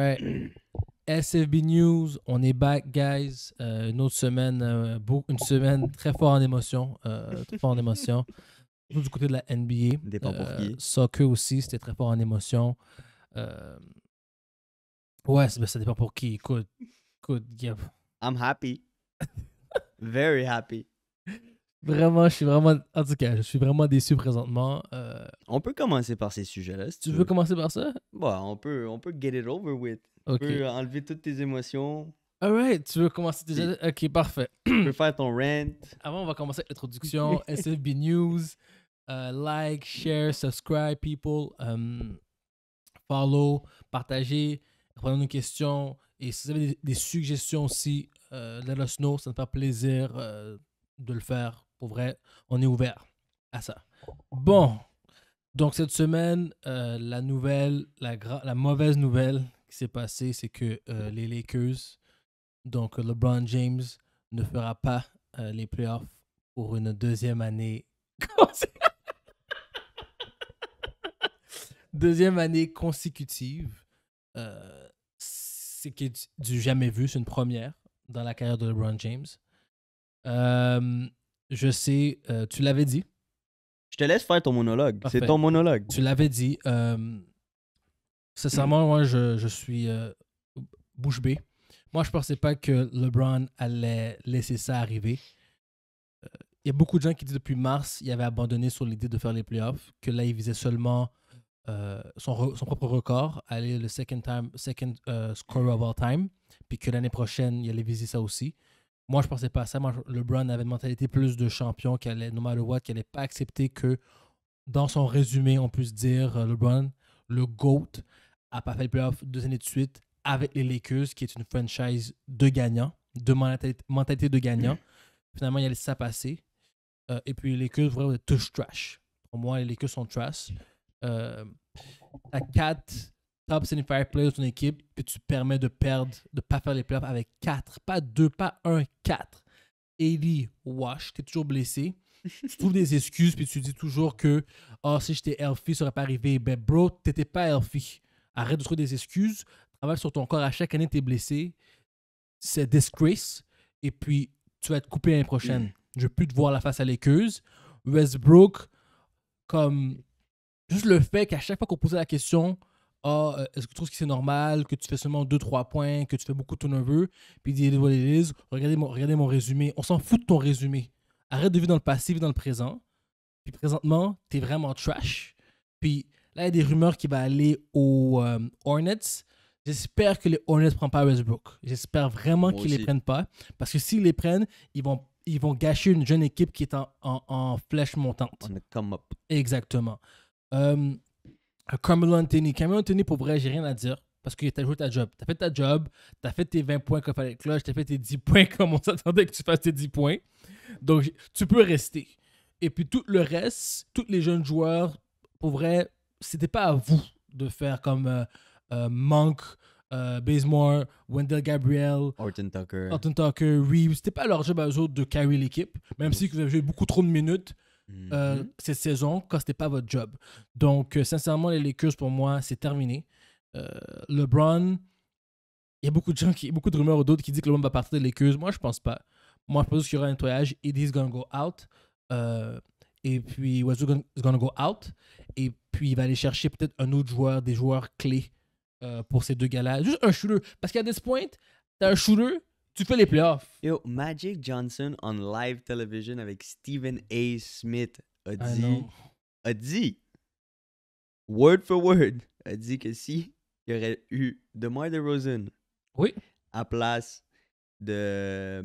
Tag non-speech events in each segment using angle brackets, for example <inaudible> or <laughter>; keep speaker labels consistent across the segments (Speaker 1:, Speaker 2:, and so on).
Speaker 1: Alright. SFB News, on est back, guys. Euh, une autre semaine, euh, beau- une semaine très fort en émotion. euh, très fort en émotion. Surtout du côté de la NBA. Euh. Soccer aussi, c'était très fort en émotion. Ouais, ben, ça dépend pour qui. Écoute, écoute, yeah.
Speaker 2: I'm happy. Very happy.
Speaker 1: Vraiment, je suis vraiment. En tout cas, je suis vraiment déçu présentement. Euh,
Speaker 2: On peut commencer par ces sujets-là, si
Speaker 1: tu veux commencer par ça?
Speaker 2: Bon, on peut, on peut get it over with. Tu
Speaker 1: Ok.
Speaker 2: peux enlever toutes tes émotions.
Speaker 1: Alright, tu veux commencer déjà? Ok, parfait. <clears throat>
Speaker 2: Tu peux faire ton rant.
Speaker 1: Avant, on va commencer avec l'introduction. <laughs> SFB News. Euh, like, share, subscribe, people. Um, follow, partagez, répondez nos questions. Et si vous avez des, des suggestions aussi, euh, let us know. Ça nous fait plaisir euh, de le faire. Pour vrai, on est ouvert à ça. Bon. Donc, cette semaine, euh, la nouvelle, la, la mauvaise nouvelle qui s'est passée, c'est que euh, les Lakers, donc LeBron James, ne fera pas euh, les playoffs pour une deuxième année. <laughs> deuxième année consécutive. C'est du jamais vu, c'est une première dans la carrière de LeBron James. Je sais, euh, tu l'avais dit,
Speaker 2: Je te laisse faire ton monologue. C'est ton monologue.
Speaker 1: tu l'avais dit. Euh, sincèrement, moi, je, je suis euh, bouche bée. Moi, je pensais pas que LeBron allait laisser ça arriver. Il y a beaucoup de gens qui disent depuis mars, il avait abandonné sur l'idée de faire les playoffs, que là, il visait seulement son, re- son propre record, aller le second, time, second scorer of all time, puis que l'année prochaine, il allait viser ça aussi. Moi, je pensais pas à ça. Moi, LeBron avait une mentalité plus de champion, qui allait, no matter what, qui allait pas accepter que dans son résumé, on puisse dire euh, LeBron, le GOAT, a pas fait les playoffs deux années de suite avec les Lakers, qui est une franchise de gagnants, de mentalité, de gagnant. Finalement, il a laissé ça passer. Euh, et puis les Lakers, vraiment, tous trash. Pour moi, les Lakers sont trash. Euh, T'as quatre top 75 players de ton équipe, puis tu permets de perdre, de pas faire les playoffs avec quatre. Pas deux, pas un, quatre. Ellie, wash, t'es toujours blessé. tu trouves des excuses, puis tu dis toujours que oh, si j'étais healthy, ça aurait pas arrivé. Ben, bro, t'étais pas healthy. Arrête de trouver des excuses. Travaille sur ton corps. À chaque année, t'es blessé. C'est disgrace. Et puis, tu vas être coupé l'année prochaine. Je veux plus te voir la face à l'équeuse. Westbrook, comme. Juste le fait qu'à chaque fois qu'on posait la question, ah, euh, est-ce que tu trouves que c'est normal que tu fais seulement 2-3 points, que tu fais beaucoup de turnover, puis il dit, regardez mon, regardez mon résumé. On s'en fout de ton résumé. Arrête de vivre dans le passé, vis dans le présent. Puis présentement, t'es vraiment trash. Puis là, il y a des rumeurs qui vont aller aux euh, Hornets. J'espère que les Hornets ne prennent pas Westbrook. J'espère vraiment qu'ils ne les prennent pas. Parce que s'ils les prennent, ils vont, ils vont gâcher une jeune équipe qui est en, en, en flèche montante.
Speaker 2: On come up.
Speaker 1: Exactement. Euh, Carmelo Anthony. Carmelo Anthony, pour vrai, j'ai rien à dire. Parce que t'as joué ta job. T'as fait ta job. T'as fait tes 20 points comme fallait clutch. T'as fait tes 10 <laughs> points comme on s'attendait que tu fasses tes 10 points. Donc, tu peux rester. Et puis, tout le reste, tous les jeunes joueurs, pour vrai, c'était pas à vous de faire comme euh, euh, Monk, euh, Bazemore, Wendell Gabriel,
Speaker 2: Orton Tucker.
Speaker 1: Anton Tucker, Reeves. C'était pas leur job à eux autres de carry l'équipe. Même si vous avez joué beaucoup trop de minutes Euh, cette saison quand c'était pas votre job. Donc, euh, sincèrement, les Lakers, pour moi, c'est terminé. Euh, LeBron, il y a beaucoup de gens, qui, beaucoup de rumeurs ou d'autres qui disent que LeBron va partir des Lakers. Moi, je pense pas. Moi, je pense qu'il y aura un nettoyage. Eddie's gonna go out. Euh, et puis, Westbrook is gonna go out. Et puis, il va aller chercher peut-être un autre joueur, des joueurs clés euh, pour ces deux gars-là. Juste un shooter. Parce qu'à this point, t'as un shooter, tu fais les playoffs.
Speaker 2: Yo, Magic Johnson on live television avec Stephen A. Smith a
Speaker 1: I
Speaker 2: dit, a dit, word for word, a dit que si il y aurait eu DeMar DeRozan
Speaker 1: Oui.
Speaker 2: à place de,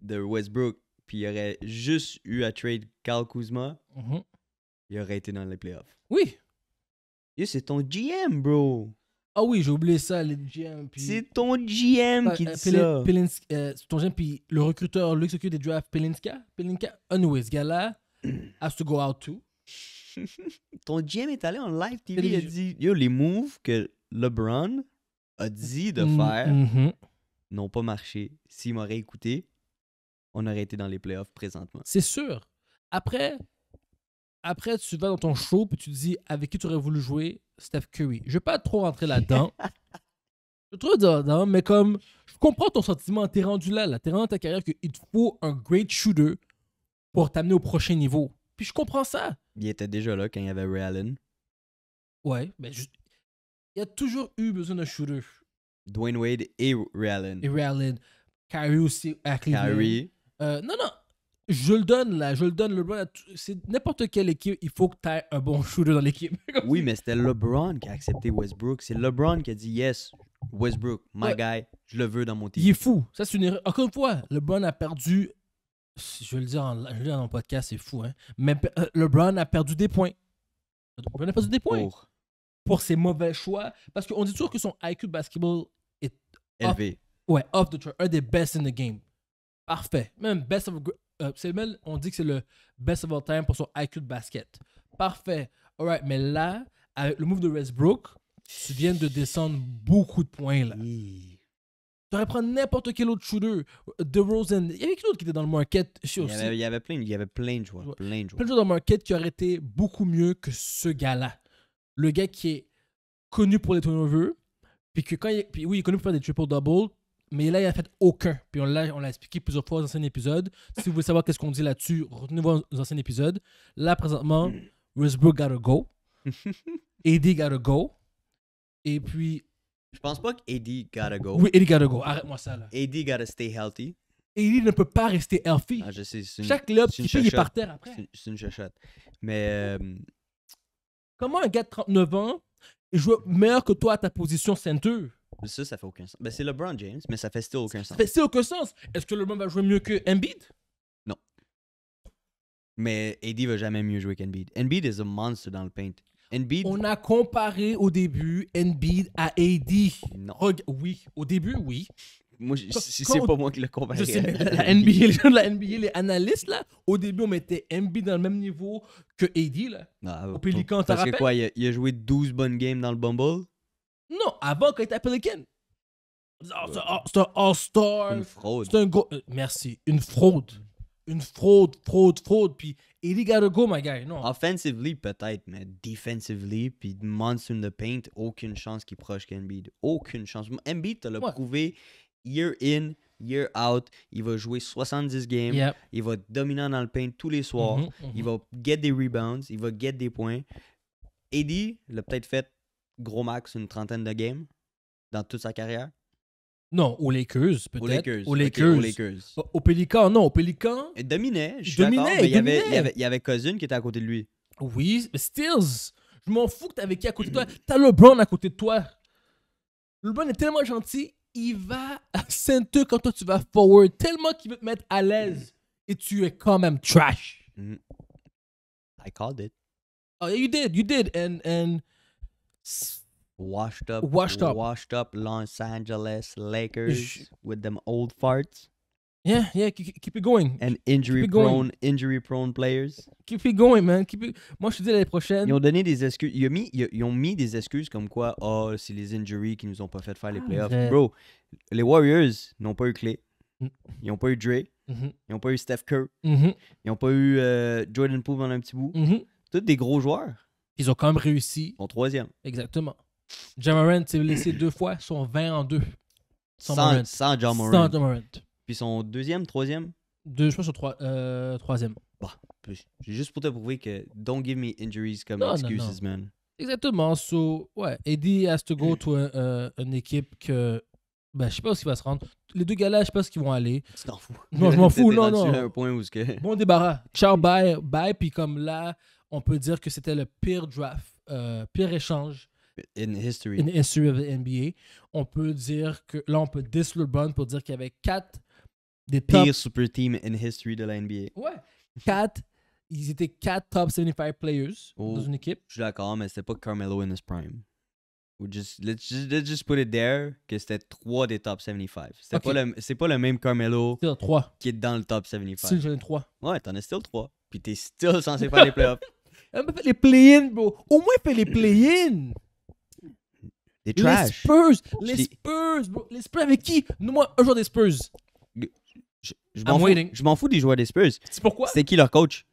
Speaker 2: de Westbrook, puis il y aurait juste eu à trade Kyle Kuzma,
Speaker 1: Mhm.
Speaker 2: il aurait été dans les playoffs.
Speaker 1: Oui.
Speaker 2: Yo, c'est ton GM, bro.
Speaker 1: Ah oui, j'ai oublié ça, les GM. puis-
Speaker 2: C'est ton GM qui
Speaker 1: euh,
Speaker 2: dit
Speaker 1: Pelin-
Speaker 2: ça.
Speaker 1: Pelins- euh, c'est ton gêne, puis le recruteur, s'occupe des drafts, Pelinka. Pelinka. Anyway, ce gars-là <clears throat> has to go out too.
Speaker 2: Ton GM est allé en live TV, il a dit Yo, les moves que LeBron a dit de
Speaker 1: Mm,
Speaker 2: faire
Speaker 1: mhm.
Speaker 2: n'ont pas marché. S'il m'aurait écouté, on aurait été dans les playoffs présentement.
Speaker 1: C'est sûr. Après, après, tu vas dans ton show puis tu te dis avec qui tu aurais voulu jouer Steph Curry. Je vais pas trop rentrer là-dedans. <laughs> Je trouve débordant, mais comme. Je comprends ton sentiment. T'es rendu là, là. T'es rendu dans ta carrière qu'il te faut un great shooter pour t'amener au prochain niveau. Puis je comprends ça.
Speaker 2: Il était déjà là quand il y avait Ray Allen.
Speaker 1: Ouais, mais je- il y a toujours eu besoin d'un shooter.
Speaker 2: Dwayne Wade et Ray Allen.
Speaker 1: Et Ray Allen, Kyrie aussi à Cleveland.
Speaker 2: Kyrie.
Speaker 1: Euh, non, non. Je le donne, là. Je le donne. LeBron, c'est n'importe quelle équipe. Il faut que tu aies un bon shooter dans l'équipe. <laughs>
Speaker 2: Oui, mais c'était LeBron qui a accepté Westbrook. C'est LeBron qui a dit yes, Westbrook, my
Speaker 1: Ouais.
Speaker 2: guy, je le veux dans mon team.
Speaker 1: Il est fou. Ça, c'est une erreur. Encore une fois, LeBron a perdu. Je vais le dire en, je vais dans mon podcast, c'est fou, hein. Mais euh, LeBron a perdu des points. LeBron a perdu des points
Speaker 2: Pour
Speaker 1: pour ses mauvais choix. Parce qu'on dit toujours que son IQ de basketball est
Speaker 2: élevé.
Speaker 1: Ouais, off the chart. Un des best in the game. Parfait. Même best of. Euh, c'est même, on dit que c'est le best of all time pour son IQ de basket. Parfait. Alright, mais là, avec le move de Westbrook, tu viens de descendre beaucoup de points là.
Speaker 2: Il
Speaker 1: Tu aurais prendre n'importe quel autre shooter. DeRozan. Il y avait qui d'autre qui était dans le market sais
Speaker 2: y
Speaker 1: aussi.
Speaker 2: avait, il y avait plein, il y avait plein de joueurs.
Speaker 1: Ouais.
Speaker 2: Plein de
Speaker 1: Plein
Speaker 2: joueurs.
Speaker 1: de joueurs dans le market qui auraient été beaucoup mieux que ce gars-là. Le gars qui est connu pour les turnovers. Puis que quand il, puis oui, il est connu pour faire des triple-double. Mais là, il a fait aucun. Puis on l'a, on l'a expliqué plusieurs fois dans anciens épisodes. Si vous voulez savoir qu'est-ce qu'on dit là-dessus, retenez-vous aux anciens épisodes. Là, présentement, Westbrook gotta go. <laughs> AD gotta go. Et puis,
Speaker 2: Je pense pas que AD gotta go.
Speaker 1: oui, AD gotta go. Arrête-moi ça, là.
Speaker 2: AD gotta stay healthy.
Speaker 1: AD ne peut pas rester healthy.
Speaker 2: Ah, je sais, c'est une,
Speaker 1: Chaque fait, il est par terre après.
Speaker 2: c'est- c'est une chachotte. Mais euh,
Speaker 1: Comment un gars de 39 ans joue meilleur que toi à ta position center
Speaker 2: ça, ça fait aucun sens. Ben, c'est LeBron James, mais ça fait still aucun
Speaker 1: Ça
Speaker 2: sens.
Speaker 1: fait c'est aucun sens. Est-ce que LeBron va jouer mieux que Embiid?
Speaker 2: Mais AD va jamais mieux jouer qu'Embiid. Embiid is a monster dans le paint. Embiid,
Speaker 1: On a comparé au début Embiid à AD.
Speaker 2: non.
Speaker 1: Reg- oui, au début, oui.
Speaker 2: Moi, c'est pas moi qui l'ai comparé.
Speaker 1: Je sais, mais
Speaker 2: à
Speaker 1: la NBA, les gens de la NBA, les analystes, là, au début, on mettait Embiid dans le même niveau que AD, là.
Speaker 2: Non,
Speaker 1: Au Pélican, t'as
Speaker 2: Parce que quoi, il a, il a joué 12 bonnes games dans le Bumble?
Speaker 1: Non, avant, quand il était à Pelican. Ah, C'est un- All-Star.
Speaker 2: Une fraude.
Speaker 1: C'est un gros. euh, merci. Une fraude. Une fraude, fraude, fraude. Puis AD gotta go, my guy. Non.
Speaker 2: Offensively, peut-être, mais defensively, puis monster in the paint, aucune chance qu'il proche qu'Embiid. Aucune chance. Embiid, te l'a
Speaker 1: Ouais.
Speaker 2: prouvé year in, year out. Il va jouer 70 games.
Speaker 1: Yep.
Speaker 2: Il va être dominant dans le paint tous les soirs.
Speaker 1: Mhm, mhm.
Speaker 2: Il va get des rebounds. Il va get des points. AD l'a peut-être fait gros max une trentaine de games dans toute sa carrière?
Speaker 1: Non, aux Lakers, peut-être.
Speaker 2: Aux Lakers.
Speaker 1: Aux Lakers.
Speaker 2: aux Lakers.
Speaker 1: Au- Pélican, non. Au Pélican,
Speaker 2: Il dominait, je suis
Speaker 1: Dominait,
Speaker 2: d'accord, mais il y, avait,
Speaker 1: dominait.
Speaker 2: il, y avait, il y avait Cousin qui était à côté de lui.
Speaker 1: oui, mais Stills. Je m'en fous que t'avais qui à côté de toi. T'as LeBron à côté de toi. LeBron est tellement gentil, il va à center quand toi tu vas forward, tellement qu'il veut te mettre à l'aise. Et tu es quand même trash.
Speaker 2: Mhm. I called it.
Speaker 1: Oh, you did, you did. And, and
Speaker 2: Washed up.
Speaker 1: Washed up.
Speaker 2: Washed up Los Angeles Lakers with them old farts?
Speaker 1: Yeah, yeah, keep, keep it going.
Speaker 2: and injury
Speaker 1: going.
Speaker 2: prone, injury prone players?
Speaker 1: Keep it going, man. Keep it... Moi, je te dis l'année prochaine.
Speaker 2: Ils ont donné des excuses. Ils ont mis, ils- ont mis des excuses comme quoi, oh, c'est les injuries qui nous ont pas fait faire les
Speaker 1: Ah,
Speaker 2: playoffs. Bro, les Warriors n'ont pas eu Clay.
Speaker 1: Mm.
Speaker 2: Ils n'ont pas eu Dre.
Speaker 1: Mhm,
Speaker 2: Ils n'ont pas eu Steph Curry.
Speaker 1: mhm,
Speaker 2: Ils n'ont pas eu euh, Jordan Poole pendant un petit bout.
Speaker 1: mhm.
Speaker 2: Tous des gros joueurs.
Speaker 1: Ils ont quand même réussi.
Speaker 2: Ils sont troisième.
Speaker 1: Exactement. Jamarant s'est blessé deux fois, ils sont 20 en deux. Sans.
Speaker 2: Sans, sans John Morant.
Speaker 1: Sans Jamarant.
Speaker 2: Puis son deuxième, troisième?
Speaker 1: Deux, je pense, sur trois, euh, troisième.
Speaker 2: C'est juste pour te prouver que don't give me injuries comme
Speaker 1: Non, non,
Speaker 2: excuses, man.
Speaker 1: Exactement. So, ouais, Eddie has to go to un- euh, une équipe que. Ben, je sais pas où il va se rendre. Les deux gars là, je sais pas ce qu'ils vont aller.
Speaker 2: Tu t'en fous.
Speaker 1: Non, je m'en <laughs> fous, non, non.
Speaker 2: à un point où ce que...
Speaker 1: Bon débarras. Ciao, bye, bye. Puis comme là, on peut dire que c'était le pire draft, euh, pire échange
Speaker 2: In history.
Speaker 1: in the history of the NBA. On peut dire que là, on peut diss LeBron pour dire qu'il y avait quatre des top.
Speaker 2: Pire super team in history de la NBA.
Speaker 1: Ouais. Quatre. Ils étaient quatre top 75 players
Speaker 2: Oh.
Speaker 1: dans une équipe.
Speaker 2: Je suis d'accord, mais c'était pas Carmelo in his prime. Ou just, let's, just, let's just put it there que c'était 3 des top 75. C'était
Speaker 1: Ok.
Speaker 2: pas le- C'est pas le même Carmelo
Speaker 1: Still trois.
Speaker 2: qui est dans le top 75.
Speaker 1: Still, j'en ai trois.
Speaker 2: Ouais, t'en as still 3. Puis t'es still censé faire les playoffs. <laughs>
Speaker 1: Elle m'a fait les play-in, bro. Au moins, fais les play-in. Les
Speaker 2: trash.
Speaker 1: Spurs. Les
Speaker 2: Je dis-
Speaker 1: Spurs, bro. Les Spurs avec qui? Donne-moi un joueur des Spurs.
Speaker 2: Je, m'en fous, je m'en fous des joueurs des Spurs.
Speaker 1: C'est pourquoi?
Speaker 2: C'était qui leur coach?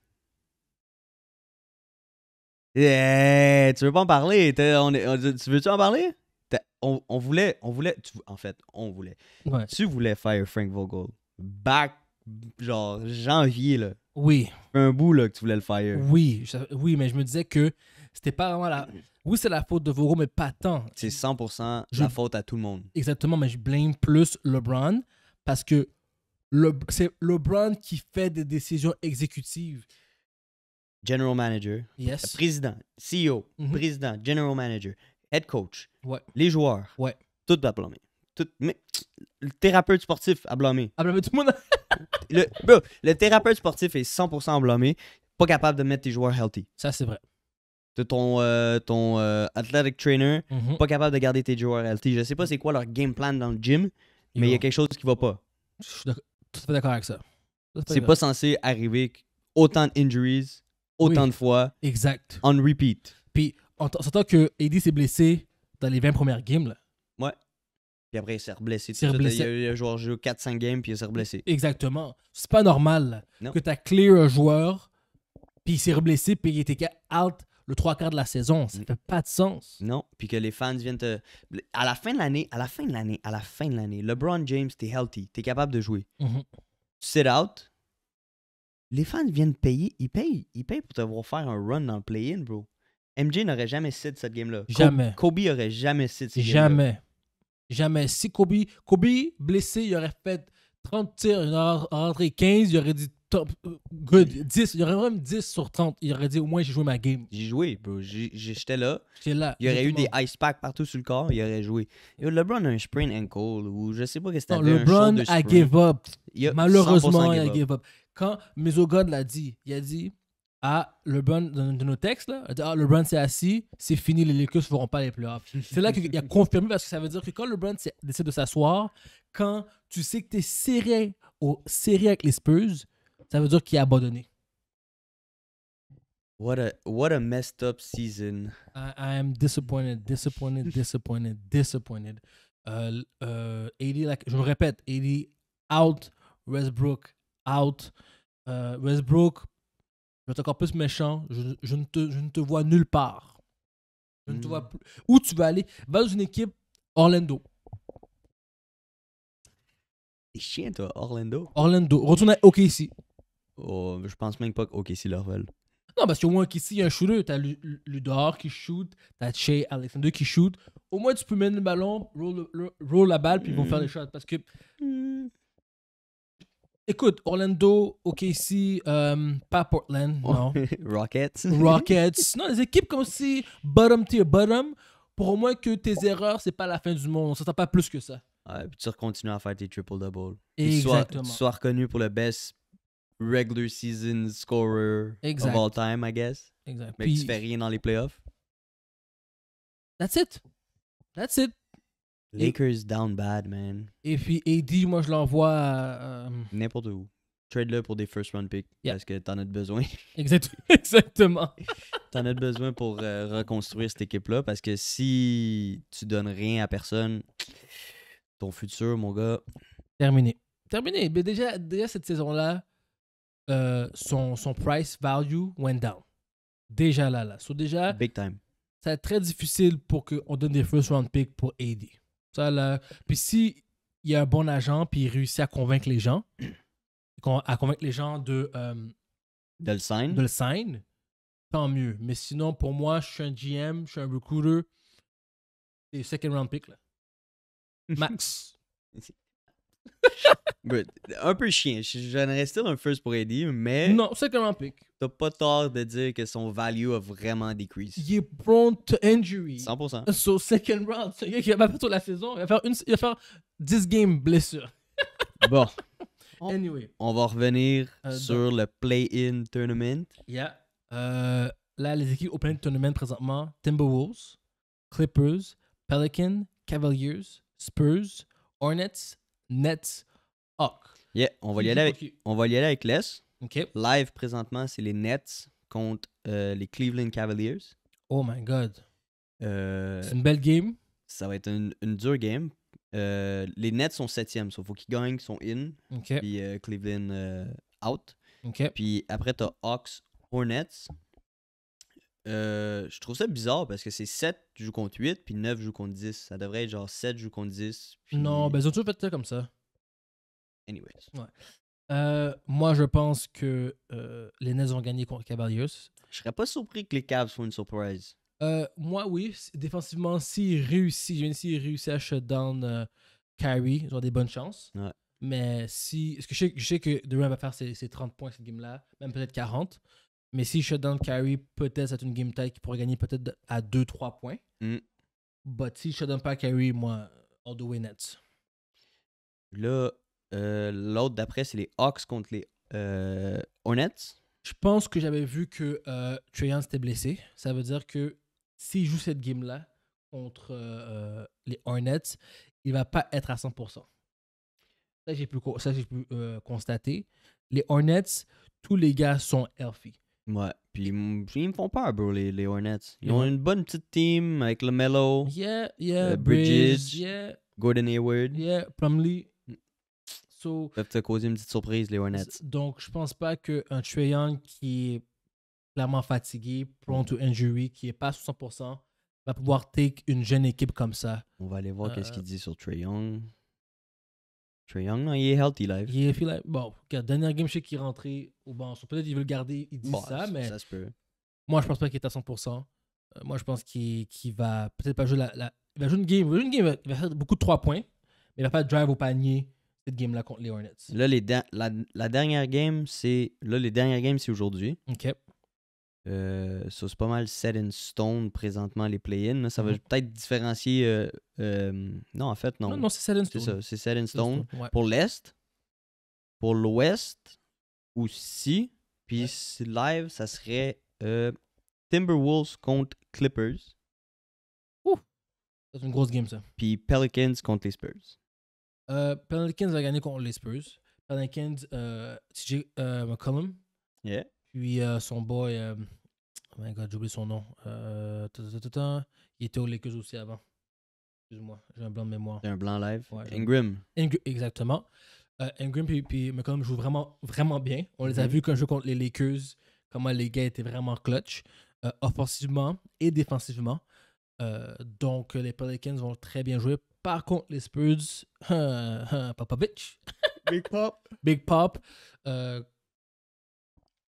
Speaker 2: Eh, tu veux pas en parler? T'es- on est- on- tu veux-tu en parler? on, on voulait, on voulait, tu- en fait, on voulait.
Speaker 1: Ouais.
Speaker 2: Tu voulais faire Frank Vogel. Back, genre, janvier, là.
Speaker 1: Oui,
Speaker 2: Un bout, là, que tu voulais le fire.
Speaker 1: oui, je- oui, mais je me disais que c'était pas vraiment la. Oui, c'est la faute de Vogel, mais pas tant.
Speaker 2: C'est 100%
Speaker 1: Je-
Speaker 2: la faute à tout le monde.
Speaker 1: Exactement, mais je blâme plus LeBron parce que le, c'est LeBron qui fait des décisions exécutives.
Speaker 2: General manager,
Speaker 1: Yes.
Speaker 2: président, CEO,
Speaker 1: Mhm.
Speaker 2: président, general manager, head coach,
Speaker 1: Ouais.
Speaker 2: les joueurs,
Speaker 1: Ouais.
Speaker 2: tout à blâmer. Tout, mais le thérapeute sportif à blâmer.
Speaker 1: Ah, ben, tout le monde. <laughs>
Speaker 2: Le, bro, le thérapeute sportif est 100% blâmé, pas capable de mettre tes joueurs healthy.
Speaker 1: Ça, c'est vrai.
Speaker 2: T'as ton, euh, ton euh, athletic trainer,
Speaker 1: Mhm.
Speaker 2: pas capable de garder tes joueurs healthy. Je sais pas c'est quoi leur game plan dans le gym, mais il y a quelque chose qui va pas.
Speaker 1: Je suis tout à fait d'accord avec ça.
Speaker 2: C'est pas censé arriver autant de autant
Speaker 1: Oui.
Speaker 2: de fois,
Speaker 1: Exact.
Speaker 2: on repeat.
Speaker 1: Puis, on s'entend que AD s'est blessé dans les 20 premières games. Là.
Speaker 2: Puis après, il s'est reblessé.
Speaker 1: Il.
Speaker 2: Il a, joué- joué 4-5 games, puis il s'est reblessé.
Speaker 1: Exactement. C'est pas normal
Speaker 2: Non.
Speaker 1: que tu as clear un joueur, puis il s'est reblessé, puis il était out le trois quarts de la saison. Ça
Speaker 2: Mm.
Speaker 1: fait pas de sens.
Speaker 2: Non, puis que les fans viennent te. À la fin de l'année, à la fin de l'année, à la fin de l'année, LeBron James, t'es healthy, t'es capable de jouer.
Speaker 1: Mhm.
Speaker 2: Tu sit out, les fans viennent payer, ils payent, ils payent pour te voir faire un run dans le play-in, bro. MJ n'aurait jamais sit cette game-là.
Speaker 1: Jamais.
Speaker 2: Kobe aurait jamais sit cette game-là.
Speaker 1: Jamais. Jamais. Si Kobe, Kobe blessé, il aurait fait 30 tirs, il aurait rentré 15, il aurait dit top, euh, good, 10, il aurait même 10 sur 30. Il aurait dit au moins j'ai joué ma game.
Speaker 2: J'ai joué, bro. J'étais là.
Speaker 1: J'étais là.
Speaker 2: Il y aurait eu des ice packs partout sur le corps, il aurait joué. Yo, LeBron a un sprain ankle ou je sais pas qu'est-ce que c'était.
Speaker 1: LeBron a give up.
Speaker 2: Il a
Speaker 1: Malheureusement,
Speaker 2: 100%
Speaker 1: il a
Speaker 2: give up.
Speaker 1: Quand Mesogod l'a dit, il a dit Ah, LeBron, dans de nos textes, là, ah, LeBron s'est assis, c'est fini, les Lakers ne feront pas les playoffs. <laughs> C'est là qu'il a confirmé parce que ça veut dire que quand LeBron décide de s'asseoir, quand tu sais que tu es serré, au, serré avec les Spurs, ça veut dire qu'il a abandonné.
Speaker 2: What a, what a messed up season.
Speaker 1: I, I am disappointed, disappointed, <laughs> disappointed, disappointed. Euh, euh, AD, like, je me répète, AD out, Westbrook out. Euh, Westbrook, je vais être encore plus méchant. Je, je ne te, je ne te vois nulle part. Je ne te vois plus. Où tu vas aller? Va dans une équipe Orlando.
Speaker 2: T'es chien, toi, Orlando?
Speaker 1: Orlando. Retourne à OKC.
Speaker 2: Oh, je pense même pas que OKC leur veulent.
Speaker 1: Non, parce qu'au moins, OKC, il y a un shooter. T'as Lu- Lu- Ludor qui shoot, t'as Shea Alexander qui shoot. Au moins, tu peux mettre le ballon, roll, la balle, puis ils vont
Speaker 2: Mm.
Speaker 1: faire les shots. Parce que Écoute, Orlando, OKC, euh, pas Portland, non. <laughs>
Speaker 2: Rockets.
Speaker 1: Rockets. <laughs> Non, les équipes comme si bottom tier, bottom, pour au moins que tes erreurs, c'est pas la fin du monde. On s'attend pas plus que ça.
Speaker 2: Ouais, puis tu continues à faire tes triple-double. Puis Sois,
Speaker 1: Exactement.
Speaker 2: sois reconnu pour le best regular season scorer
Speaker 1: Exact.
Speaker 2: of all time, I guess.
Speaker 1: Exact.
Speaker 2: Mais
Speaker 1: Puis,
Speaker 2: tu fais rien dans les playoffs.
Speaker 1: that's it. That's it.
Speaker 2: Lakers down bad, man.
Speaker 1: Et puis, AD, moi, je l'envoie à, euh,
Speaker 2: N'importe où. Trade-le pour des first round picks
Speaker 1: Yeah.
Speaker 2: parce que t'en as besoin. <laughs>
Speaker 1: exact- exactement.
Speaker 2: t'en as besoin pour euh, reconstruire cette équipe-là parce que si tu donnes rien à personne, ton futur, mon gars,
Speaker 1: Terminé. Terminé. Mais déjà, déjà cette saison-là, euh, son, son price value went down. Déjà là, là. So déjà,
Speaker 2: big time.
Speaker 1: ça va être très difficile pour qu'on donne des first round picks pour AD. Ça, là. Puis si il y a un bon agent, puis il réussit à convaincre les gens, <clears throat> à convaincre les gens de, euh,
Speaker 2: De le sign?
Speaker 1: de le sign, tant mieux. Mais sinon, pour moi, je suis un GM, je suis un recruiter, c'est second round pick, là. <laughs> Max. <laughs> <laughs>
Speaker 2: Un peu chien. Donnerais still un first pour Eddie, mais
Speaker 1: non, second round pick.
Speaker 2: t'as pas tort de dire que son value a vraiment decreased.
Speaker 1: Il est prone to injury.
Speaker 2: 100%.
Speaker 1: So, second round. C'est un gars qui va pas faire toute la saison. Il va faire, une, il va faire 10 games blessure. <laughs>
Speaker 2: Bon, Oh. <laughs>
Speaker 1: Anyway.
Speaker 2: on va revenir
Speaker 1: Euh,
Speaker 2: sur le play-in tournament.
Speaker 1: Yeah. Euh, là, les équipes au de tournament présentement Timberwolves, Clippers, Pelicans, Cavaliers, Spurs, Hornets, Nets, Hawks.
Speaker 2: Yeah, on va y aller avec, on va y aller avec Les.
Speaker 1: Ok.
Speaker 2: Live présentement, c'est les Nets contre euh, les Cleveland Cavaliers.
Speaker 1: Oh my god.
Speaker 2: Euh,
Speaker 1: C'est une belle game.
Speaker 2: ça va être une, une dure game. Euh, les Nets sont septièmes, il faut qu'ils gagnent, ils sont in. Puis Cleveland out. Puis après, t'as Hawks, Hornets. Euh, je trouve ça bizarre parce que c'est 7 jouent contre 8, puis 9 jouent contre 10. Ça devrait être genre 7 jouent contre 10. Puis...
Speaker 1: Non, ben ils ont toujours fait ça comme ça.
Speaker 2: Anyways.
Speaker 1: Euh, moi, je pense que euh, les Nets ont gagné contre Cavaliers.
Speaker 2: Je serais pas surpris que les Cavs soient une surprise.
Speaker 1: Euh, moi, oui. Défensivement, s'ils réussissent, s'ils réussissent à shut down euh, Kyrie, ils ont des bonnes chances.
Speaker 2: Ouais.
Speaker 1: Mais si. Parce que je sais, je sais que Durant va faire ses, ses 30 points cette game-là, même peut-être 40. Mais s'il shut down Kyrie, peut-être c'est une game type qui pourrait gagner peut-être à 2-3 points.
Speaker 2: Mm.
Speaker 1: But s'il shut down pas Kyrie, moi, all the way Nets.
Speaker 2: Là, euh, l'autre d'après, c'est les Hawks contre les euh, Hornets.
Speaker 1: Je pense que j'avais vu que euh, Young s'était blessé. Ça veut dire que s'il joue cette game-là contre euh, les Hornets, il va pas être à 100%. Ça, j'ai pu, ça, j'ai pu constater. Les Hornets, tous les gars sont healthy.
Speaker 2: Ouais. Puis mm, ils me font peur, bro, les, les Hornets. Ils ont une bonne petite team avec LaMelo,
Speaker 1: Yeah, yeah,
Speaker 2: Euh,
Speaker 1: Bridges,
Speaker 2: Bridges.
Speaker 1: yeah,
Speaker 2: Gordon Hayward.
Speaker 1: yeah, Plumlee.
Speaker 2: Mm.
Speaker 1: So,
Speaker 2: Ils peuvent te causer une petite surprise, les Hornets.
Speaker 1: donc, je pense pas qu'un Trae Young qui est clairement fatigué, prone to injury, qui est pas à 100%, va pouvoir take une jeune équipe comme ça.
Speaker 2: On va aller voir qu'est-ce
Speaker 1: Euh,
Speaker 2: qu'il dit sur Trey Young. Trey Young, non, il est healthy live.
Speaker 1: Il est like- bon, regarde, dernière game, je sais qu'il est rentré au banc. Peut-être qu'il veut le garder, il dit
Speaker 2: Bon,
Speaker 1: ça, mais
Speaker 2: Ça se peut.
Speaker 1: moi, je pense pas qu'il est à 100%. Euh, moi, je pense qu'il qu'il va peut-être pas jouer la, la- Il va jouer une game, il va, jouer une game, il va faire beaucoup de 3 points, mais il va pas drive au panier cette game-là contre les Hornets.
Speaker 2: Là, les la dernière game, c'est. Là, les dernières games, c'est aujourd'hui.
Speaker 1: Ok.
Speaker 2: Euh, ça, c'est pas mal set in stone présentement, les play-in. là. Ça va
Speaker 1: Mhm.
Speaker 2: peut-être différencier. euh, euh, non, en fait, non.
Speaker 1: Non, non, c'est Seven
Speaker 2: c'est
Speaker 1: Stone.
Speaker 2: ça, c'est set in
Speaker 1: C'est
Speaker 2: stone.
Speaker 1: Ouais.
Speaker 2: Pour l'Est, pour l'Ouest aussi. Puis
Speaker 1: Ouais.
Speaker 2: live, ça serait euh, Timberwolves contre Clippers.
Speaker 1: C'est une grosse game, ça.
Speaker 2: Puis Pelicans contre les Spurs.
Speaker 1: Euh, Pelicans va gagner contre les Spurs. Pelicans, euh, TJ euh, McCollum,
Speaker 2: Yeah.
Speaker 1: Puis euh, son boy, euh, oh my god, j'ai oublié son nom. Euh, ta, ta, ta, ta, il était aux Lakers aussi avant. Excuse-moi, j'ai un blanc de mémoire.
Speaker 2: C'est un blanc live?
Speaker 1: Ouais.
Speaker 2: Ingram.
Speaker 1: Ingr- exactement. Euh, Ingram puis, puis McCollum jouent vraiment, vraiment bien. On les a
Speaker 2: Mhm.
Speaker 1: vus quand ils jouent contre les Lakers, comment les gars étaient vraiment clutch, euh, offensivement et défensivement. Euh, donc, les Pelicans vont très bien jouer. Par contre, les Spurs, <laughs> Popovich,
Speaker 2: Big Pop.
Speaker 1: Big Pop, euh,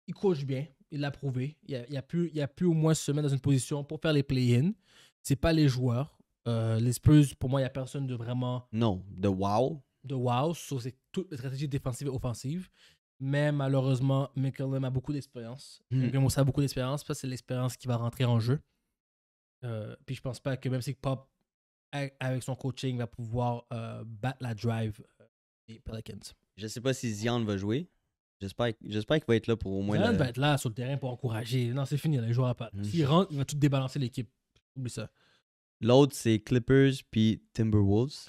Speaker 1: il coach bien. Il l'a prouvé. Il a, il a pu, il a pu au moins se mettre dans une position pour faire les play-in. C'est pas les joueurs. Euh, les Spurs, pour moi, il n'y a personne de vraiment
Speaker 2: Non, de wow.
Speaker 1: de wow. So, c'est toute la stratégie défensive et offensive. Mais malheureusement, McCollum a beaucoup d'expérience. Aussi a beaucoup d'expérience. Ça, c'est l'expérience qui va rentrer en jeu. Euh, puis je pense pas que même si Pop, avec son coaching, va pouvoir euh, battre la drive des Pelicans.
Speaker 2: Je sais pas si Zion va jouer. J'espère j'espère qu'il va être là pour au moins. Le-
Speaker 1: va être là sur le terrain pour encourager. Non, c'est fini, là, il jouera pas.
Speaker 2: Hmm.
Speaker 1: S'il rentre, il va tout débalancer l'équipe. Oublie ça.
Speaker 2: L'autre, c'est Clippers puis Timberwolves.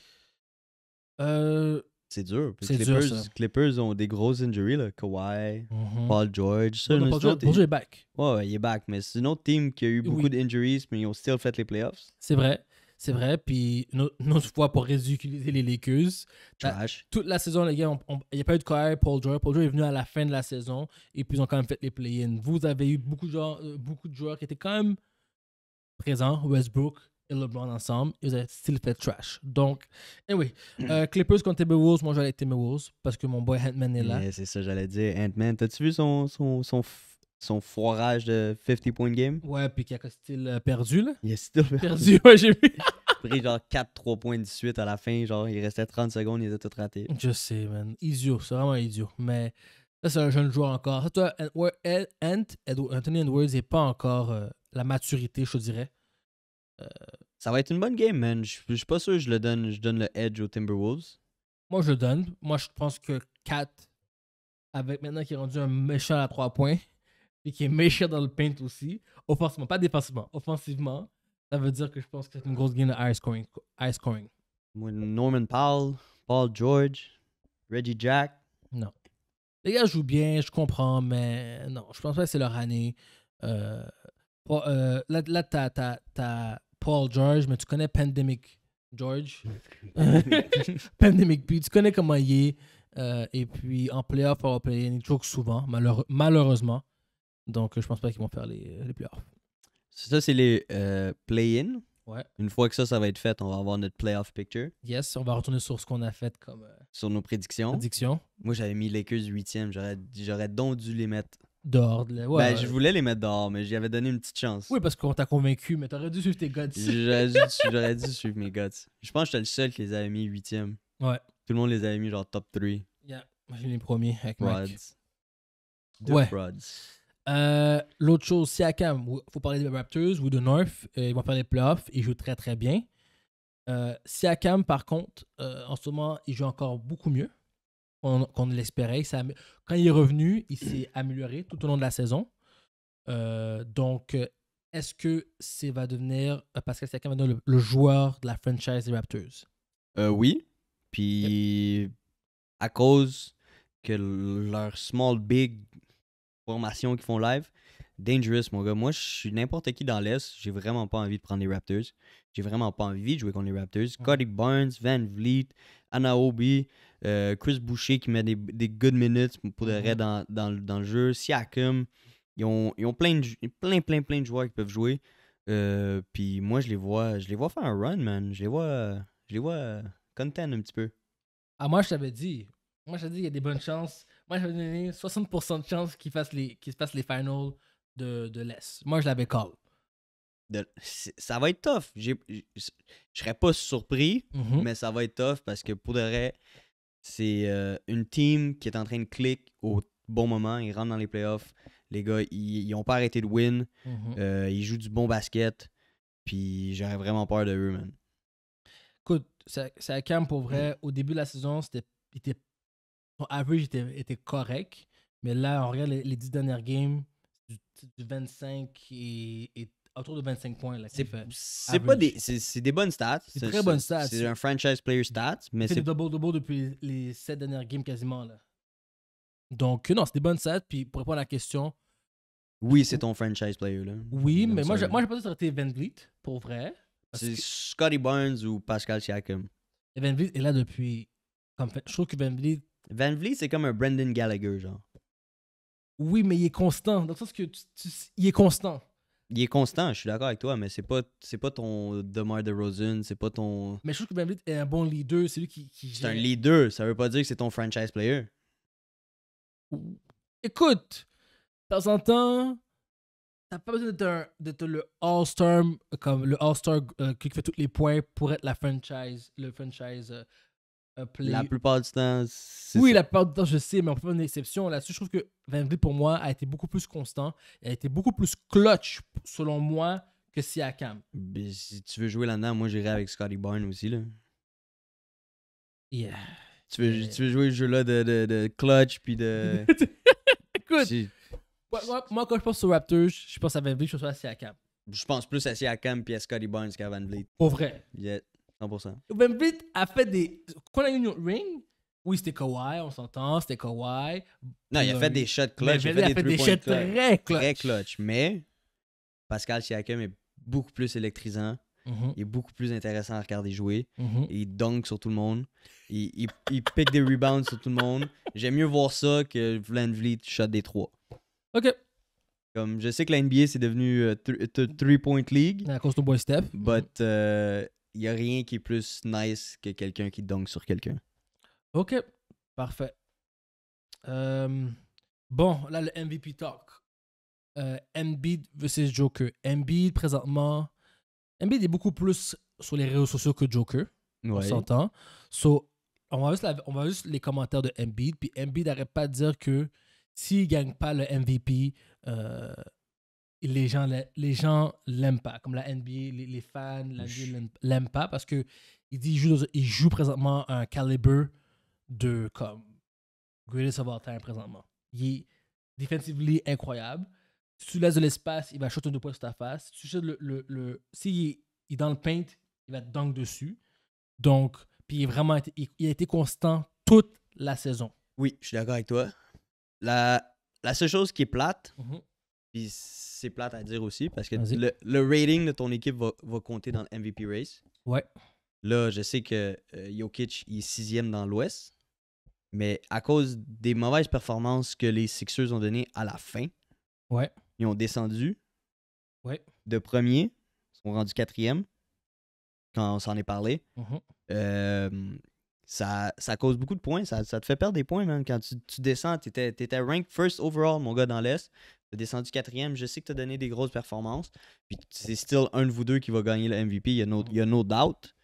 Speaker 1: Euh,
Speaker 2: C'est dur. Clippers,
Speaker 1: ça.
Speaker 2: Clippers ont des grosses injuries, là. Kawhi,
Speaker 1: mhm.
Speaker 2: Paul George. Ça,
Speaker 1: Non,
Speaker 2: c'est
Speaker 1: Paul George- est back.
Speaker 2: Ouais, ouais, il est back, mais c'est une autre team qui a eu beaucoup
Speaker 1: Oui.
Speaker 2: d'injuries, mais ils ont still fait les playoffs.
Speaker 1: C'est vrai. C'est vrai. Puis une autre fois pour ridiculiser les Lakers.
Speaker 2: Trash.
Speaker 1: toute la saison, les gars, il n'y a pas eu de Kawhi, Paul George. Paul George est venu à la fin de la saison et puis ils ont quand même fait les play-in. Vous avez eu beaucoup de, joueurs, beaucoup de joueurs qui étaient quand même présents, Westbrook et LeBron ensemble, et vous avez still fait trash. Donc, anyway, euh, Clippers contre Timberwolves, moi avec Timberwolves parce que mon boy Handman est là.
Speaker 2: Yeah, c'est ça, j'allais dire. Ant-Man, t'as-tu vu son, son, son, son foirage de 50-point game?
Speaker 1: Ouais, puis qui a style euh, perdu, là.
Speaker 2: Il a still
Speaker 1: Perdu, ouais, j'ai vu. <laughs>
Speaker 2: pris genre 4-3 points de suite à la fin. Genre, il restait 30 secondes, il était tout raté.
Speaker 1: Je sais, man. Idiot, c'est vraiment idiot. Mais ça, c'est un jeune joueur encore. Ça, toi, Ant, Anthony Edwards n'est pas encore euh, la maturité, je te dirais.
Speaker 2: Ça va être une bonne game, man. Je je suis pas sûr que je le donne, je donne le edge aux Timberwolves.
Speaker 1: Moi, je le donne. Moi, je pense que 4, avec maintenant qui est rendu un méchant à 3 points, et qui est méchant dans le paint aussi, offensivement, pas défensivement, offensivement, ça veut dire que je pense que c'est une grosse game de high scoring. High scoring.
Speaker 2: Norman Powell, Paul George, Reggie Jack.
Speaker 1: Non. Les gars jouent bien, je comprends, mais non, je pense pas que c'est leur année. Euh, euh, là, là t'as, t'as- t'as Paul George, mais tu connais Pandemic George? <laughs> Pandemic P, tu connais comment il est. Euh, et puis en playoff, il choke souvent, malheure- malheureusement. Donc je pense pas qu'ils vont faire les, les playoffs.
Speaker 2: Ça, c'est les euh, play-in.
Speaker 1: Ouais.
Speaker 2: Une fois que ça, ça va être fait, on va avoir notre playoff picture
Speaker 1: Yes, on va retourner sur ce qu'on a fait comme euh,
Speaker 2: sur nos prédictions.
Speaker 1: prédiction.
Speaker 2: Moi, j'avais mis Lakers 8e. J'aurais, j'aurais donc dû les mettre.
Speaker 1: Dehors. de- Ouais,
Speaker 2: ben, je voulais les mettre dehors, mais j'y avais donné une petite chance.
Speaker 1: Oui, parce qu'on t'a convaincu, mais t'aurais dû suivre tes guts.
Speaker 2: J'aurais dû, j'aurais dû suivre mes guts. Je pense que j'étais le seul qui les avait mis 8e.
Speaker 1: Ouais.
Speaker 2: Tout le monde les avait mis genre top 3.
Speaker 1: Yeah. Moi, j'ai les premiers avec.
Speaker 2: Frauds. The
Speaker 1: Ouais.
Speaker 2: frauds.
Speaker 1: Euh, L'autre chose, Siakam, il faut parler des Raptors ou de North. euh, ils vont faire les playoffs. Ils jouent très très bien. Euh, Siakam, par contre, en ce moment, il joue encore beaucoup mieux qu'on l'espérait. Quand il est revenu, il s'est <clears throat> amélioré tout au long de la saison. Donc, est-ce que ça va devenir Pascal Siakam va devenir le, le joueur de la franchise des Raptors?
Speaker 2: Euh, oui. Puis à cause que leur small big formation qu'ils font live, dangerous mon gars. Moi, je suis n'importe qui dans l'Est. J'ai vraiment pas envie de prendre les Raptors. J'ai vraiment pas envie de jouer contre les Raptors. Cody Barnes, Van Vliet, Anaobi, euh, Chris Boucher qui met des, des good minutes pour vrai
Speaker 1: Mhm.
Speaker 2: dans, dans, le- dans le jeu. Siakam. Ils ont, ils ont plein, de, plein, plein, plein de joueurs qui peuvent jouer. Euh, puis moi, je les vois je les vois faire un run, man. Je les vois, je les vois content un petit peu.
Speaker 1: Ah, moi, je t'avais dit. Moi, je t'avais dit, il y a des bonnes chances. Moi, j'avais donné 60% de chances qu'ils fassent les, se passent les finals de, de l'Est. Moi, je l'avais call.
Speaker 2: De- ça va être tough. Je serais pas surpris,
Speaker 1: Mhm.
Speaker 2: mais ça va être tough parce que pour de vrai, c'est euh, une team qui est en train de cliquer au bon moment. Ils rentrent dans les playoffs. Les gars, ils, ils ont pas arrêté de win.
Speaker 1: Mhm.
Speaker 2: Euh, ils jouent du bon basket. Puis j'aurais vraiment peur de eux, man.
Speaker 1: Écoute, ça, ça Cam, pour vrai, au début de la saison, c'était, son average était, était correct. Mais là, on regarde les, les 10 dernières games, du, du 25 et, et autour de 25 points.
Speaker 2: C'est pas des, c'est c'est des bonnes stats.
Speaker 1: C'est très bonnes stats.
Speaker 2: C'est un franchise player stats, mais c'est
Speaker 1: des double-double depuis les 7 dernières games quasiment. Là. Donc, non, c'est des bonnes stats. Puis pour répondre à la question,
Speaker 2: oui, c'est ton franchise player là.
Speaker 1: oui, mais moi, j'ai,
Speaker 2: sorry.
Speaker 1: moi, j'ai que ça aurait été Van Vliet, pour vrai.
Speaker 2: C'est
Speaker 1: que
Speaker 2: Scotty Barnes ou Pascal Siakam.
Speaker 1: Van Vliet est là depuis. Comme, fait- je trouve que Van Vliet,
Speaker 2: Van Vliet, c'est comme un Brendan Gallagher, genre.
Speaker 1: oui, mais il est constant. Dans le sens que tu- tu- il est constant.
Speaker 2: Il est constant, je suis d'accord avec toi, mais c'est pas c'est pas ton DeMar DeRozan, c'est pas ton
Speaker 1: Mais je trouve que Van Vliet est un bon leader. C'est lui qui. qui
Speaker 2: c'est un leader, ça veut pas dire que c'est ton franchise player.
Speaker 1: Écoute, de temps en temps, t'as pas besoin d'être, le All-Star, comme le All-Star euh, qui fait tous les points pour être la franchise, le franchise euh, play.
Speaker 2: La plupart du temps,
Speaker 1: Oui,
Speaker 2: ça.
Speaker 1: la plupart du temps, je sais, mais on peut faire une exception. Là-dessus, je trouve que Van Vliet, pour moi, a été beaucoup plus constant. Il a été beaucoup plus clutch, selon moi, que Siakam.
Speaker 2: Ben, si tu veux jouer là-dedans, moi j'irais avec Scotty Barnes aussi là.
Speaker 1: Yeah.
Speaker 2: Tu veux, tu veux jouer le jeu là de, de, de clutch puis de <laughs>
Speaker 1: Écoute,
Speaker 2: Si-
Speaker 1: moi, moi- moi, quand je pense aux Raptors, je pense à Van Vliet, je pense à Siakam.
Speaker 2: je pense plus à Siakam puis à Scotty Barnes qu'à Van Vliet.
Speaker 1: Pour vrai.
Speaker 2: Yeah, 100%.
Speaker 1: Van Vliet a fait des. Quand on a eu notre ring, oui, c'était Kawhi, on s'entend, c'était Kawhi.
Speaker 2: Non, il a
Speaker 1: Euh,
Speaker 2: fait des shots clutch, il a fait des,
Speaker 1: shots
Speaker 2: clutch.
Speaker 1: très clutch.
Speaker 2: Très clutch, mais Pascal Siakam est beaucoup plus électrisant,
Speaker 1: Mhm,
Speaker 2: il est beaucoup plus intéressant à regarder jouer.
Speaker 1: mhm.
Speaker 2: il dunk sur tout le monde. Il, il, il pick des rebounds sur tout le monde. J'aime mieux voir ça que Van Vliet shot des trois.
Speaker 1: Ok.
Speaker 2: Comme je sais que la NBA c'est devenu euh, th- th- three point league,
Speaker 1: À cause de boy Steph.
Speaker 2: but euh, il y a rien qui est plus nice que quelqu'un qui dunk sur quelqu'un.
Speaker 1: Ok. Parfait. Euh, bon, là, le MVP talk. Euh, Embiid versus Joker. Embiid, présentement. Embiid est beaucoup plus sur les réseaux sociaux que Joker. On s'entend. So, on va, juste la- on va juste les commentaires de Embiid. Puis Embiid n'arrête pas de dire que s'il gagne pas le MVP, euh, les gens les gens l'aiment pas. Comme la NBA, les, les fans, la NBA l'aiment- pas parce que il dit il joue, il joue présentement un calibre de comme greatest of all time présentement. Il est defensively incroyable. Si tu laisses de l'espace, il va shooter deux points sur ta face. Si tu le, le, est, il est dans le paint, il va te dunk dessus. Donc, puis il, est vraiment été- il, il a été constant toute la saison.
Speaker 2: Oui, je suis d'accord avec toi. La, la seule chose qui est plate,
Speaker 1: Mhm.
Speaker 2: Puis c'est plate à dire aussi, parce que le, le rating de ton équipe va, va compter dans le MVP race.
Speaker 1: Ouais.
Speaker 2: Là, je sais que euh, Jokic il est sixième dans l'Ouest, mais à cause des mauvaises performances que les Sixers ont données à la fin,
Speaker 1: Ouais.
Speaker 2: ils ont descendu.
Speaker 1: Ouais.
Speaker 2: de premier sont rendus quatrième quand on s'en est parlé.
Speaker 1: Mhm.
Speaker 2: Euh, ça, ça cause beaucoup de points. Ça, ça te fait perdre des points, même. Quand tu, tu descends, tu étais, ranked first overall, mon gars, dans l'Est. Tu as descendu quatrième. Je sais que tu as donné des grosses performances. Puis c'est still un de vous deux qui va gagner le MVP. Il y a no, y a no doubt.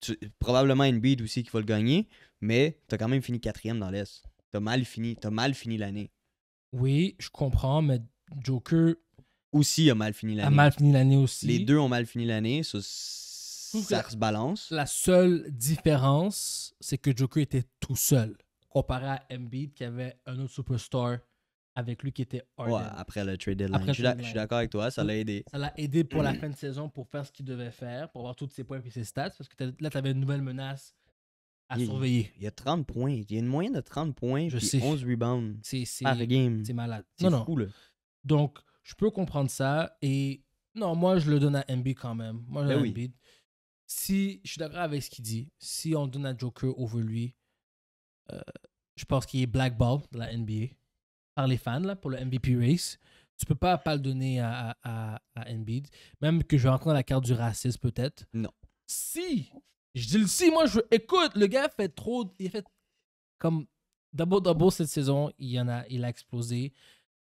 Speaker 2: Tu- probablement Embiid aussi qui va le gagner. Mais tu as quand même fini quatrième dans l'Est. Tu as mal fini, t'as mal fini l'année.
Speaker 1: Oui, je comprends, mais Joker
Speaker 2: Aussi a mal fini
Speaker 1: a
Speaker 2: l'année.
Speaker 1: mal fini l'année aussi.
Speaker 2: Les deux ont mal fini l'année. Ça, se balance.
Speaker 1: La seule différence, c'est que Joker était tout seul, comparé à Embiid qui avait un autre superstar avec lui qui était Harden.
Speaker 2: Ouais, après le trade deadline.
Speaker 1: Après le
Speaker 2: je suis
Speaker 1: trade
Speaker 2: d'accord avec toi. Ça l'a aidé.
Speaker 1: Ça l'a aidé pour la <clears throat> fin de saison pour faire ce qu'il devait faire, pour avoir tous ses points et ses stats, parce que là, tu avais une nouvelle menace à
Speaker 2: Il-
Speaker 1: surveiller.
Speaker 2: Il y a 30 points. Il y a une moyenne de 30 points.
Speaker 1: Je
Speaker 2: puis
Speaker 1: sais.
Speaker 2: 11 rebounds
Speaker 1: C'est c'est-
Speaker 2: par game.
Speaker 1: c'est malade.
Speaker 2: C'est
Speaker 1: Non, non.
Speaker 2: fou, là.
Speaker 1: Donc, je peux comprendre ça. Et non, moi, je le donne à Embiid quand même. Moi, je
Speaker 2: Ben
Speaker 1: donne à
Speaker 2: oui.
Speaker 1: Si, je suis d'accord avec ce qu'il dit. Si on donne à Joker over lui, euh, je pense qu'il est blackball de la NBA par les fans là, pour le MVP race. Tu peux pas pas le donner à, à, à, Embiid. Même que je vais dans la carte du racisme peut-être.
Speaker 2: Non.
Speaker 1: Si! Je dis le si, moi je écoute, le gars fait trop. Il fait comme double double cette saison, il y en a, il a explosé.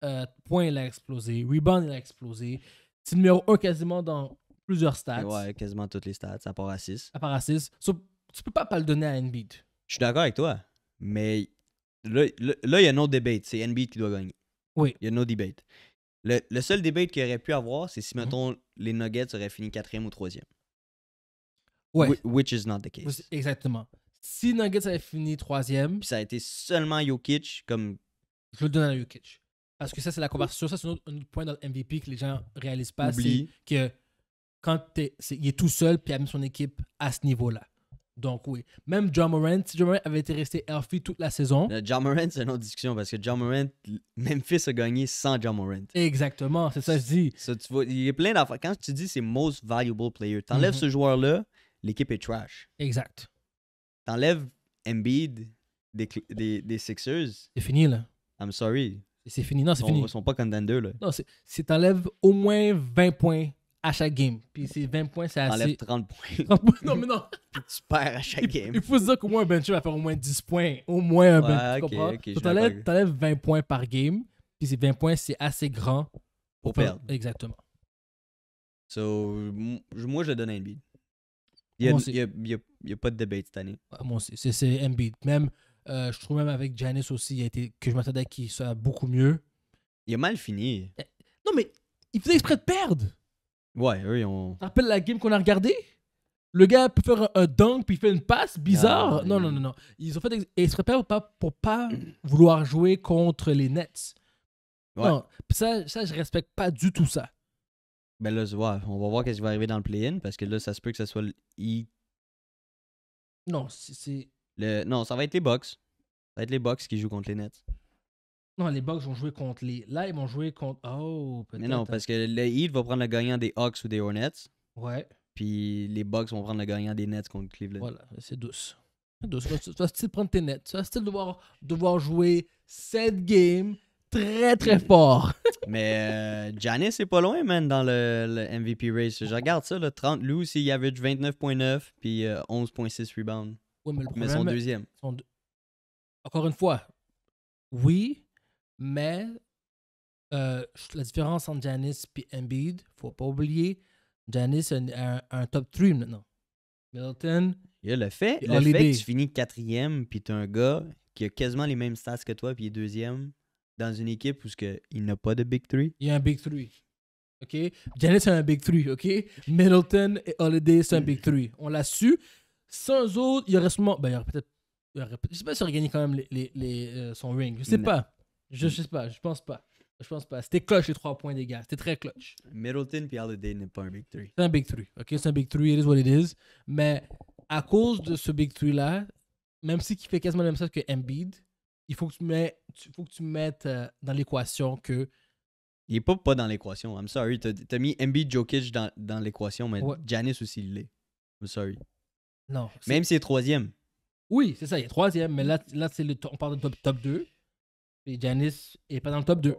Speaker 1: Euh, point, il a explosé. Rebound, il a explosé. C'est numéro 1 quasiment dans plusieurs stats.
Speaker 2: Ouais, quasiment toutes les stats, à part à 6.
Speaker 1: À part à 6. So, tu peux pas pas le donner à Embiid.
Speaker 2: Je suis d'accord avec toi. Mais là, là, là, il y a no debate. C'est Embiid qui doit gagner.
Speaker 1: Oui.
Speaker 2: Il y a no debate. Le, le seul debate qu'il aurait pu avoir, c'est si,
Speaker 1: Mhm.
Speaker 2: mettons, les Nuggets auraient fini quatrième ou troisième.
Speaker 1: Ouais.
Speaker 2: Whi- Which is not the case.
Speaker 1: Exactement. Si Nuggets avait fini troisième,
Speaker 2: Puis ça a été seulement Jokic comme
Speaker 1: je le donne à Jokic. Parce que ça, c'est la conversation. Ça, c'est un autre, un autre point dans le MVP que les gens réalisent pas. C'est que quand t'es- c'est- il est tout seul puis il a mis son équipe à ce niveau-là. Donc oui. Même John Morant, si John Morant avait été resté healthy toute la saison,
Speaker 2: Le John Morant, c'est une autre discussion parce que John Morant, Memphis a gagné sans John Morant.
Speaker 1: exactement, c'est ça que je dis.
Speaker 2: Ça, tu vois, il y a plein d'affaires. Quand tu dis c'est most valuable player, t'enlèves
Speaker 1: Mhm.
Speaker 2: ce joueur-là, l'équipe est trash.
Speaker 1: Exact.
Speaker 2: T'enlèves Embiid des, des, des Sixers,
Speaker 1: C'est fini, là.
Speaker 2: I'm sorry.
Speaker 1: C'est fini. Non, c'est fini.
Speaker 2: ils sont pas contenders, là.
Speaker 1: Non, c'est t'enlèves au moins 20 points à chaque game. Puis ces 20 points, c'est assez.
Speaker 2: 30 <laughs> points.
Speaker 1: non, mais non. <laughs>
Speaker 2: puis tu perds à chaque game.
Speaker 1: il faut se dire qu'au moins un bencher va faire au moins 10 points. Au moins un
Speaker 2: Ouais,
Speaker 1: bencher.
Speaker 2: ok,
Speaker 1: tu comprends?
Speaker 2: ok, je
Speaker 1: So,
Speaker 2: suis
Speaker 1: t'enlèves,
Speaker 2: d'accord.
Speaker 1: t'enlèves 20 points par game. Puis ces 20 points, c'est assez grand
Speaker 2: Pour perdre.
Speaker 1: Exactement.
Speaker 2: So, moi, je le donne à Embiid. Il y a,
Speaker 1: Moi aussi.
Speaker 2: il y a- il y a- il y a pas de debate cette année.
Speaker 1: Ouais, Moi aussi. C'est- C'est Embiid. Même, euh, je trouve même avec Janice aussi, il a été, que je m'attendais qu'il soit beaucoup mieux.
Speaker 2: Il a mal fini.
Speaker 1: Non, mais il faisait exprès de perdre.
Speaker 2: Ouais, eux, ils ont.
Speaker 1: Rappelles la game qu'on a regardé Le gars peut faire un, un dunk puis il fait une passe bizarre.
Speaker 2: Ah,
Speaker 1: non, non, non, non. Ils ont fait ex- exprès pour pas, pour pas vouloir jouer contre les Nets.
Speaker 2: Ouais.
Speaker 1: Non, ça, ça, je respecte pas du tout ça.
Speaker 2: Ben là, ouais, on va voir qu'est-ce qui va arriver dans le play-in parce que là, ça se peut que ce soit le
Speaker 1: Non, c'est- c'est.
Speaker 2: Le... Non, ça va être les Bucks. Ça va être les Bucks qui jouent contre les Nets.
Speaker 1: Non, les Bucks vont jouer contre les. Là, ils vont jouer contre. Oh, peut-être.
Speaker 2: Mais non, parce que le Heat va prendre le gagnant des Hawks ou des Hornets.
Speaker 1: Ouais,
Speaker 2: Puis les Bucks vont prendre le gagnant des Nets contre Cleveland.
Speaker 1: voilà, c'est douce. C'est douce. Tu vas- style prendre tes nets. Tu vas style devoir, devoir jouer 7 games très très fort. <laughs>
Speaker 2: Mais euh, Giannis est pas loin, man, dans le, le MVP race. Je regarde ça, là, 30 loups, il average 29.9 puis euh, 11.6 rebounds.
Speaker 1: Ouais, mais le
Speaker 2: Mais
Speaker 1: problème,
Speaker 2: son deuxième.
Speaker 1: deux- Encore une fois, oui, mais euh, la différence entre Janice et Embiid, faut pas oublier, Janice a un, top 3 maintenant. Middleton,
Speaker 2: Il a le fait, le fait que tu finis quatrième puis t'as un gars qui a quasiment les mêmes stats que toi puis il est deuxième dans une équipe où il n'a pas de Big Three.
Speaker 1: il y a un Big 3. OK? Janice a un Big 3, OK? Middleton et Holiday, c'est un Big 3. On l'a su. Sans eux autres, il y aurait sûrement. Ben, il y aurait peut-être. aurait Je sais pas s'il aurait gagné quand même les, les- les, euh, son ring. Je sais
Speaker 2: Non.
Speaker 1: pas. Je, sais pas. Je pense pas. Je pense pas. C'était clutch les trois points des gars. C'était très clutch.
Speaker 2: Middleton puis Holiday n'est pas un Big Three.
Speaker 1: C'est un Big 3. OK? C'est un Big 3. It is what it is. Mais à cause de ce Big 3-là, même si qui fait quasiment la même chose que Embiid, il faut que tu, mets, tu- faut que tu mettes euh, dans l'équation que.
Speaker 2: Il est pas, pas dans l'équation. I'm sorry. T'as as mis Embiid Jokic dans, dans l'équation, mais
Speaker 1: Ouais.
Speaker 2: Giannis aussi il l'est. I'm sorry.
Speaker 1: Non.
Speaker 2: Même s'il est troisième.
Speaker 1: Oui, c'est ça. Il est troisième. Mais là, là c'est le, on parle de top, top 2. Et Janice est pas dans le top 2.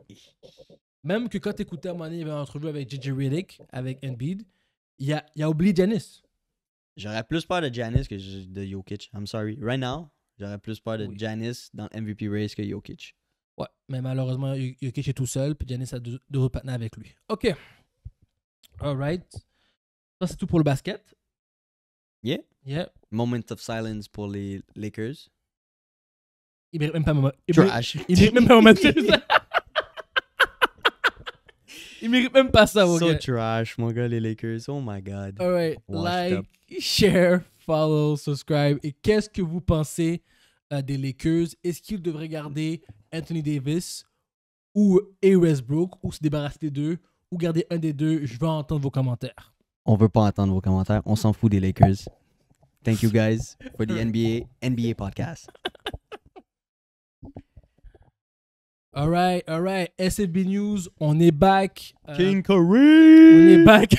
Speaker 1: Même que quand tu écoutais à un moment donné, il y avait une entrevue avec JJ Redick, avec Embiid, il a, il a oublié Giannis.
Speaker 2: J'aurais plus peur de Giannis que de Jokic. I'm sorry. Right now, j'aurais plus peur de
Speaker 1: Oui.
Speaker 2: Giannis dans le MVP race que Jokic.
Speaker 1: Ouais, mais malheureusement, Jokic est tout seul, puis Giannis a deux, deux autres partenaires avec lui. OK. Alright. Ça, c'est tout pour le basket.
Speaker 2: Yeah.
Speaker 1: Yeah.
Speaker 2: Moment of silence pour les Lakers.
Speaker 1: Il mérite même pas moment. Il mérite,
Speaker 2: Trash.
Speaker 1: il mérite même pas silence. <laughs> Il mérite même pas ça,
Speaker 2: so
Speaker 1: OK.
Speaker 2: trash, mon gars, les Lakers. Oh my god.
Speaker 1: Alright. Like,
Speaker 2: up.
Speaker 1: share, follow, subscribe. Et qu'est-ce que vous pensez euh, des Lakers? Est-ce qu'ils devraient garder Anthony Davis ou et Westbrook ou se débarrasser des deux ou garder un des deux? Je veux entendre vos commentaires.
Speaker 2: On veut pas entendre vos commentaires. On s'en fout des Lakers. Thank you guys for the NBA NBA podcast.
Speaker 1: Alright, alright. SFB News, on est back. Euh,
Speaker 2: King
Speaker 1: On est
Speaker 2: Kareem.
Speaker 1: back.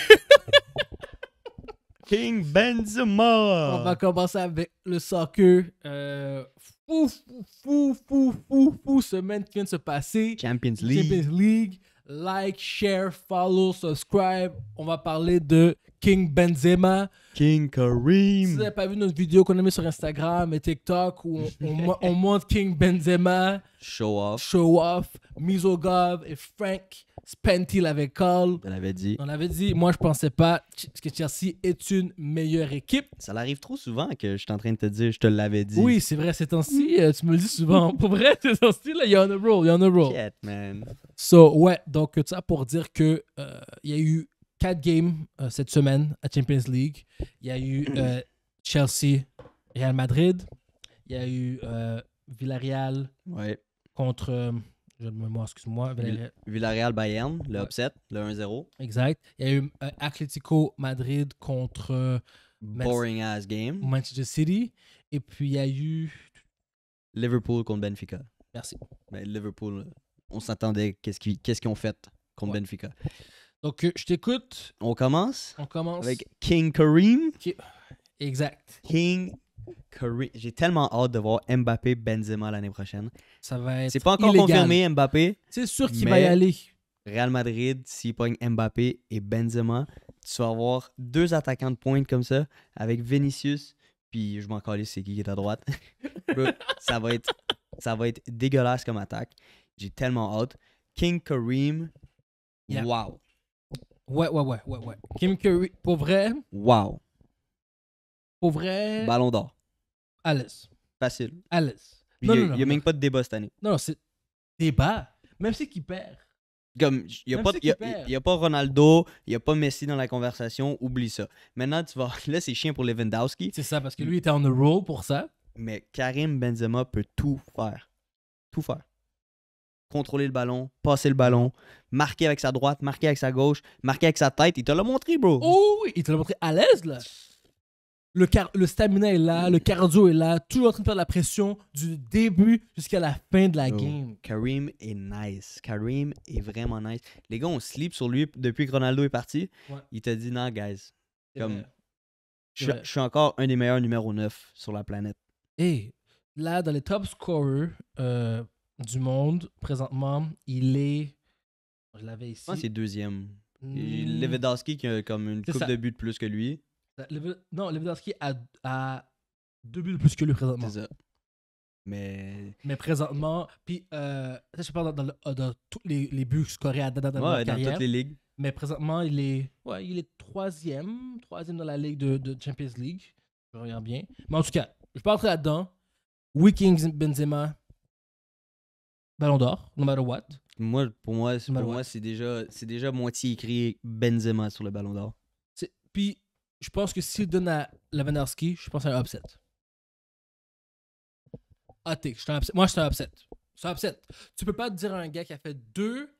Speaker 2: King Benzema.
Speaker 1: on va commencer avec le soccer. Euh, fou, fou, fou, fou, fou, fou, semaine qui vient de se passer.
Speaker 2: Champions League.
Speaker 1: Champions League. Like, share, follow, subscribe. On va parler de King Benzema.
Speaker 2: King
Speaker 1: Si
Speaker 2: Kareem.
Speaker 1: vous n'avez pas vu notre vidéo qu'on a mis sur Instagram et TikTok où on, on mo- on montre King Benzema,
Speaker 2: Show off.
Speaker 1: Show Off, Misogov et Frank Spenty l'avaient call.
Speaker 2: Je l'avais dit.
Speaker 1: On avait dit, moi je pensais pas que Chelsea est une meilleure équipe.
Speaker 2: Ça l'arrive trop souvent que je suis en train de te dire, je te l'avais dit.
Speaker 1: Oui, c'est vrai, ces temps-ci, euh, tu me le dis souvent. <laughs> Pour vrai, ces temps-ci, il y a on a roll, il y a on a roll.
Speaker 2: Shit, man.
Speaker 1: So, ouais, donc tout ça pour dire que euh, il y a eu quatre games euh, cette semaine à Champions League. Il y a eu euh, Chelsea, Real Madrid. Il y a eu Villarreal
Speaker 2: Ouais.
Speaker 1: contre. Euh, je de mémoire, excuse-moi. Villarreal.
Speaker 2: Villarreal Bayern, le
Speaker 1: Ouais.
Speaker 2: upset, le 1-0.
Speaker 1: Exact. Il y a eu euh, Atlético Madrid contre euh,
Speaker 2: Boring ass game.
Speaker 1: Manchester City. Et puis il y a eu.
Speaker 2: Liverpool contre Benfica.
Speaker 1: Merci.
Speaker 2: Ben, Liverpool, on s'attendait qu'est-ce qu'ils ont fait contre
Speaker 1: Ouais.
Speaker 2: Benfica.
Speaker 1: Donc, euh, je t'écoute.
Speaker 2: On commence
Speaker 1: On commence.
Speaker 2: avec King Kareem.
Speaker 1: Exact.
Speaker 2: King. J'ai tellement hâte de voir Mbappé Benzema l'année prochaine.
Speaker 1: Ça va être.
Speaker 2: C'est pas encore
Speaker 1: illégal.
Speaker 2: confirmé Mbappé.
Speaker 1: C'est sûr qu'il va y aller.
Speaker 2: Real Madrid, s'il pogne Mbappé et Benzema, tu vas avoir deux attaquants de pointe comme ça, avec Vinicius, puis je m'en calisse c'est qui qui est à droite. <laughs> Ça va être ça va être dégueulasse comme attaque. J'ai tellement hâte. King Kareem,
Speaker 1: Yeah.
Speaker 2: wow.
Speaker 1: Ouais, ouais, ouais, ouais, ouais. Kim Curry, pour vrai,
Speaker 2: Wow.
Speaker 1: Pour vrai,
Speaker 2: Ballon d'or.
Speaker 1: Alice.
Speaker 2: Facile.
Speaker 1: Alice.
Speaker 2: Il
Speaker 1: Non,
Speaker 2: n'y a,
Speaker 1: non, non,
Speaker 2: il y a
Speaker 1: non.
Speaker 2: même pas de débat cette année.
Speaker 1: Non, non, c'est débat. Même si qui perd.
Speaker 2: Comme, il n'y a, pas- il a- il a Ronaldo, il n'y a pas Messi dans la conversation, oublie ça. Maintenant, tu vas. <laughs> Là, c'est chien pour Lewandowski,
Speaker 1: C'est ça, parce que lui était on the roll pour ça.
Speaker 2: mais Karim Benzema peut tout faire. Tout faire. Contrôler le ballon, passer le ballon, marquer avec sa droite, marquer avec sa gauche, marquer avec sa tête. Il te l'a montré, bro.
Speaker 1: Oh oui, il te l'a montré à l'aise, là. Le, car- le stamina est là, le cardio est là, toujours en train de faire la pression du début jusqu'à la fin de la
Speaker 2: Oh.
Speaker 1: game.
Speaker 2: Karim est nice. Karim est vraiment nice. Les gars, on sleep sur lui depuis que Ronaldo est parti.
Speaker 1: Ouais.
Speaker 2: Il t'a dit, non, guys, Comme- je suis-
Speaker 1: vrai.
Speaker 2: je suis encore un des meilleurs numéro 9 sur la planète.
Speaker 1: Et là, dans les top scorers euh, du monde, présentement, il est. Je l'avais ici.
Speaker 2: Je pense c'est deuxième.
Speaker 1: Hmm.
Speaker 2: Lewandowski qui a comme une coupe
Speaker 1: ça.
Speaker 2: de buts de plus que lui.
Speaker 1: Lev- Non, Lewandowski a, a deux buts de plus que lui présentement.
Speaker 2: C'est ça. Mais.
Speaker 1: Mais présentement, puis euh, ça, je parle dans, dans le- dans tous les, les buts scorés à date dans,
Speaker 2: ouais, dans
Speaker 1: carrière.
Speaker 2: toutes les ligues.
Speaker 1: Mais présentement, il est, ouais, il est troisième, troisième dans la ligue de, de Champions League. Je regarde bien. Mais en tout cas, je entrer là-dedans. Oui, King Benzema, Ballon d'Or, no matter what.
Speaker 2: Moi, pour moi, c'est- pour moi, c'est déjà, déjà moitié écrit Benzema sur le ballon d'or.
Speaker 1: Puis, je pense que s'il donne à Lewandowski, je pense à un upset. Ah, t'es, je suis un upset. Moi, je suis un upset. C'est un upset. Tu peux pas dire à un gars qui a fait deux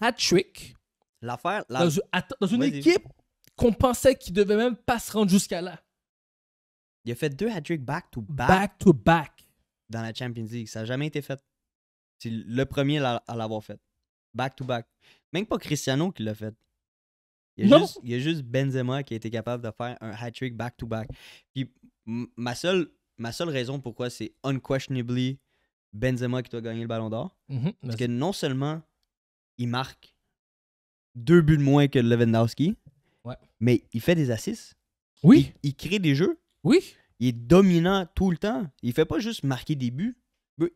Speaker 1: hat-tricks
Speaker 2: L'affaire, la-
Speaker 1: dans, une- dans équipe qu'on pensait qu'il devait même pas se rendre jusqu'à là.
Speaker 2: il a fait deux hat-tricks back-to-back
Speaker 1: Back to back.
Speaker 2: dans la Champions League. Ça n'a jamais été fait. C'est le premier à l'avoir fait. Back-to-back. Même pas Cristiano qui l'a fait. Il y, a juste, il y a juste Benzema qui a été capable de faire un hat-trick back-to-back. Puis ma seule, ma seule raison pourquoi c'est unquestionably Benzema qui doit gagner le ballon d'or,
Speaker 1: Mhm,
Speaker 2: c'est que non seulement il marque deux buts de moins que Lewandowski.
Speaker 1: Ouais.
Speaker 2: Mais il fait des assists.
Speaker 1: Oui,
Speaker 2: Il, il crée des jeux.
Speaker 1: oui.
Speaker 2: Il est dominant tout le temps. Il fait pas juste marquer des buts.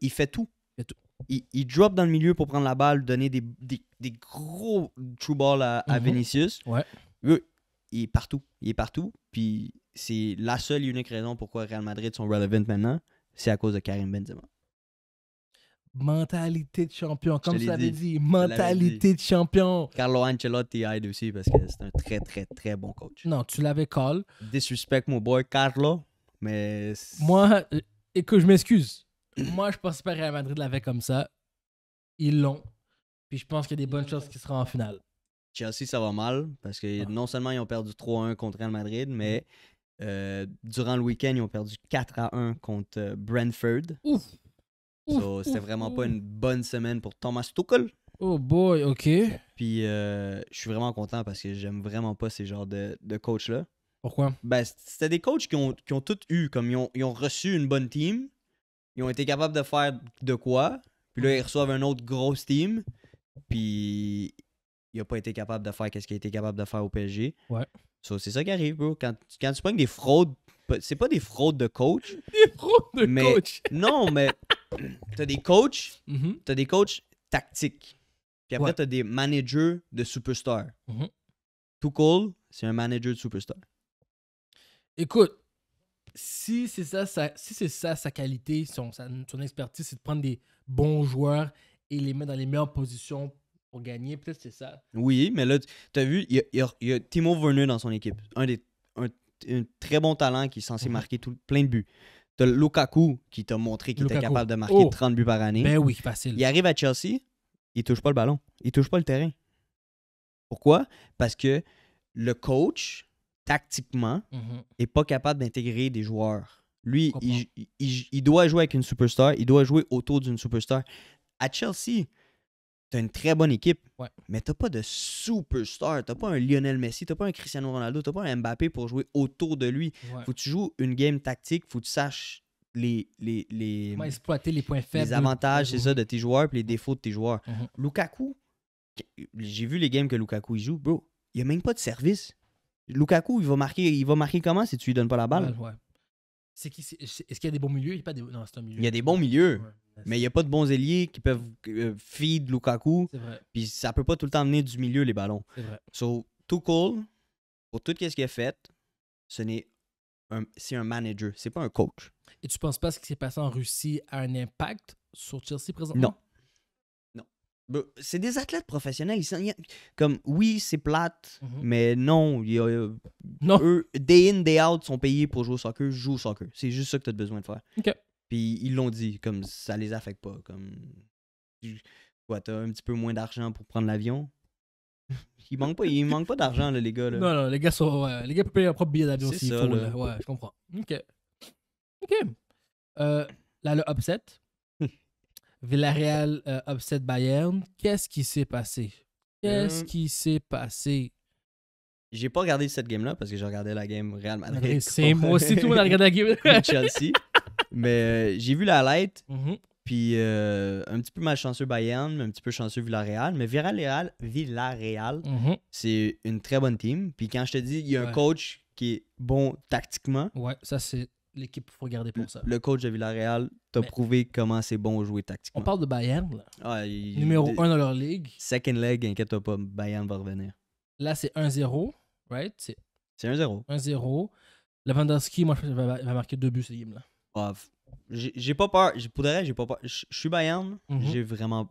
Speaker 2: Il fait tout.
Speaker 1: Il fait tout.
Speaker 2: Il, il drop dans le milieu pour prendre la balle, donner des, des, des gros true balls à, à
Speaker 1: Mhm.
Speaker 2: Vinicius.
Speaker 1: Ouais.
Speaker 2: Il est partout. Il est partout. Puis c'est la seule et unique raison pourquoi Real Madrid sont relevant maintenant. C'est à cause de Karim Benzema.
Speaker 1: Mentalité de champion, comme ça
Speaker 2: l'ai
Speaker 1: l'avait
Speaker 2: dit.
Speaker 1: dit. Mentalité de champion.
Speaker 2: Carlo Ancelotti aide aussi parce que c'est un très, très, très bon coach.
Speaker 1: Non, tu l'avais call.
Speaker 2: Disrespect mon boy Carlo, mais.
Speaker 1: Moi, euh, écoute, je m'excuse. Moi, je pense pas que Real Madrid l'avait comme ça. Ils l'ont. Puis je pense qu'il y a des bonnes choses qui seront en finale.
Speaker 2: Chelsea, ça va mal parce que
Speaker 1: Ah.
Speaker 2: non seulement ils ont perdu 3-1 contre Real Madrid, mais euh, durant le week-end, ils ont perdu 4-1 contre euh, Brentford.
Speaker 1: Ouf.
Speaker 2: So, C'était vraiment
Speaker 1: ouf.
Speaker 2: pas une bonne semaine pour Thomas Tuchel.
Speaker 1: Oh boy, ok.
Speaker 2: Puis euh, je suis vraiment content parce que j'aime vraiment pas ces genres de, de coachs-là.
Speaker 1: Pourquoi?
Speaker 2: Ben, c'était des coachs qui ont, qui ont tous eu, comme ils ont, ils ont reçu une bonne team, ils ont été capables de faire de quoi, puis là, ils reçoivent un autre grosse team, puis il a pas été capable de faire qu'est-ce qu'il a été capable de faire au PSG.
Speaker 1: Ouais.
Speaker 2: So, c'est ça qui arrive, bro. Quand, quand tu prends des fraudes, c'est pas des fraudes de coach. <laughs>
Speaker 1: Des pros de
Speaker 2: Mais-
Speaker 1: coach. <laughs>
Speaker 2: Non, mais t'as des coachs,
Speaker 1: Mhm.
Speaker 2: t'as des coachs tactiques. Puis après,
Speaker 1: Ouais.
Speaker 2: t'as des managers de superstars.
Speaker 1: Mhm.
Speaker 2: Tuchel, c'est un manager de superstar.
Speaker 1: Écoute, si c'est ça, sa- si c'est ça sa qualité, son, expertise, c'est de prendre des bons joueurs et les mettre dans les meilleures positions pour gagner, peut-être c'est ça.
Speaker 2: Oui, mais là, tu as vu, il y a, y y Timo Werner dans son équipe. Un des un, un très bon talent qui est censé
Speaker 1: Mhm.
Speaker 2: marquer tout, plein de buts. Tu as Lukaku qui t'a montré qu'il était capable de marquer
Speaker 1: Oh.
Speaker 2: 30 buts par année.
Speaker 1: Ben oui, facile.
Speaker 2: Il arrive à Chelsea, il touche pas le ballon. Il touche pas le terrain. Pourquoi? Parce que le coach, tactiquement,
Speaker 1: Mhm.
Speaker 2: est pas capable d'intégrer des joueurs. Lui, il, il- doit jouer avec une superstar, il doit jouer autour d'une superstar. À Chelsea, t'as une très bonne équipe,
Speaker 1: Ouais.
Speaker 2: mais t'as pas de superstar. T'as pas un Lionel Messi, t'as pas un Cristiano Ronaldo, t'as pas un Mbappé pour jouer autour de lui.
Speaker 1: Ouais.
Speaker 2: Faut que tu joues une game tactique, faut que tu saches les, les, les,
Speaker 1: Comment exploiter les points faibles.
Speaker 2: les avantages, c'est ça, de tes joueurs puis les défauts de tes joueurs.
Speaker 1: Mhm.
Speaker 2: Lukaku, j'ai vu les games que Lukaku il joue, bro, il y a même pas de service. Lukaku, il va marquer, il va marquer comment si tu lui donnes pas la balle?
Speaker 1: Ouais, ouais. C'est qui, c'est- est-ce qu'il y a des bons milieux? Il y a pas des... Non, c'est un milieu.
Speaker 2: Il y a des bons milieux,
Speaker 1: Ouais.
Speaker 2: mais il n'y a pas de bons ailiers qui peuvent euh, feed Lukaku.
Speaker 1: C'est vrai,
Speaker 2: Puis ça peut pas tout le temps venir du milieu, les ballons.
Speaker 1: c'est vrai.
Speaker 2: So, Tuchel, pour tout ce qu'il a fait, ce n'est un, c'est un manager, c'est pas un coach.
Speaker 1: Et tu penses pas ce qui s'est passé en Russie a un impact sur Chelsea présentement?
Speaker 2: Non. C'est des athlètes professionnels. Ils sont- comme, oui, c'est plate,
Speaker 1: Mhm.
Speaker 2: mais non. y a-
Speaker 1: Non.
Speaker 2: eux, day in, day out, sont payés pour jouer au soccer, jouent au soccer. C'est juste ça que tu as besoin de faire.
Speaker 1: Ok.
Speaker 2: Puis ils l'ont dit, comme ça les affecte pas. Comme, tu- quoi, t'as un petit peu moins d'argent pour prendre l'avion. <laughs> Il manque pas, il manque pas d'argent, là, les gars. Là.
Speaker 1: Non, non, les gars sont. les gars peuvent payer leur propre billet d'avion
Speaker 2: C'est
Speaker 1: s'il
Speaker 2: ça,
Speaker 1: faut.
Speaker 2: là.
Speaker 1: là. Ouais, je comprends. Ok. Ok. Euh, là, le upset. Villarreal euh, upset Bayern. Qu'est-ce qui s'est passé? Qu'est-ce
Speaker 2: Euh,
Speaker 1: qui s'est passé?
Speaker 2: J'ai pas regardé cette game-là parce que j'ai regardé la game Real Madrid.
Speaker 1: C'est moi aussi, tout le monde a regardé la game. <laughs>
Speaker 2: Chelsea. Mais euh, j'ai vu la light,
Speaker 1: Mhm.
Speaker 2: puis euh, un petit peu malchanceux Bayern, un petit peu chanceux Villarreal. Mais Villarreal, Villarreal
Speaker 1: Mhm.
Speaker 2: c'est une très bonne team. Puis quand je te dis, il y a un coach qui est bon tactiquement,
Speaker 1: Ouais, ça, c'est l'équipe faut regarder pour ça.
Speaker 2: le coach de Villarreal t'a
Speaker 1: Mais-
Speaker 2: prouvé comment c'est bon jouer
Speaker 1: On
Speaker 2: tactiquement.
Speaker 1: parle de Bayern, là.
Speaker 2: Ah, il-
Speaker 1: numéro
Speaker 2: de-
Speaker 1: 1 dans leur ligue.
Speaker 2: Second leg, inquiète-toi pas, Bayern va revenir.
Speaker 1: Là, c'est 1-0, right? C'est
Speaker 2: C'est 1-0.
Speaker 1: 1-0. Lewandowski, moi, je pense qu'il va, va marquer deux buts cette game-là.
Speaker 2: F- j'ai pas peur. Pour de vrai, j'ai pas peur. Je suis Bayern,
Speaker 1: Mhm.
Speaker 2: j'ai vraiment,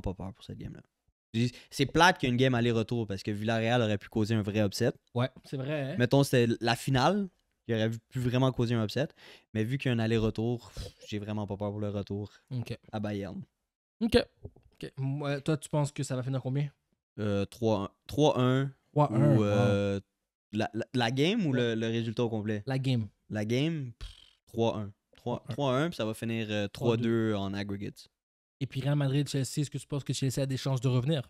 Speaker 2: pas peur pour cette game-là. C'est plate qu'il y ait une game aller-retour parce que Villarreal aurait pu causer un vrai upset.
Speaker 1: Ouais, c'est vrai. hein?
Speaker 2: Mettons, c'était la finale, il aurait pu vraiment causer un upset. Mais vu qu'il y a un aller-retour, j'ai vraiment pas peur pour le retour à Bayern.
Speaker 1: Ok. Moi, toi, tu penses que ça va finir combien?
Speaker 2: Euh, 3-1 3-1
Speaker 1: 3-1.
Speaker 2: ou
Speaker 1: wow.
Speaker 2: euh, la, la- la game ou le, le résultat au complet?
Speaker 1: La game.
Speaker 2: La game, pff, 3-1. 3
Speaker 1: 3-1.
Speaker 2: 3-1, puis ça va finir euh, 3-2 en aggregate.
Speaker 1: Et puis Real Madrid, Chelsea, est-ce que tu penses que Chelsea a des chances de revenir?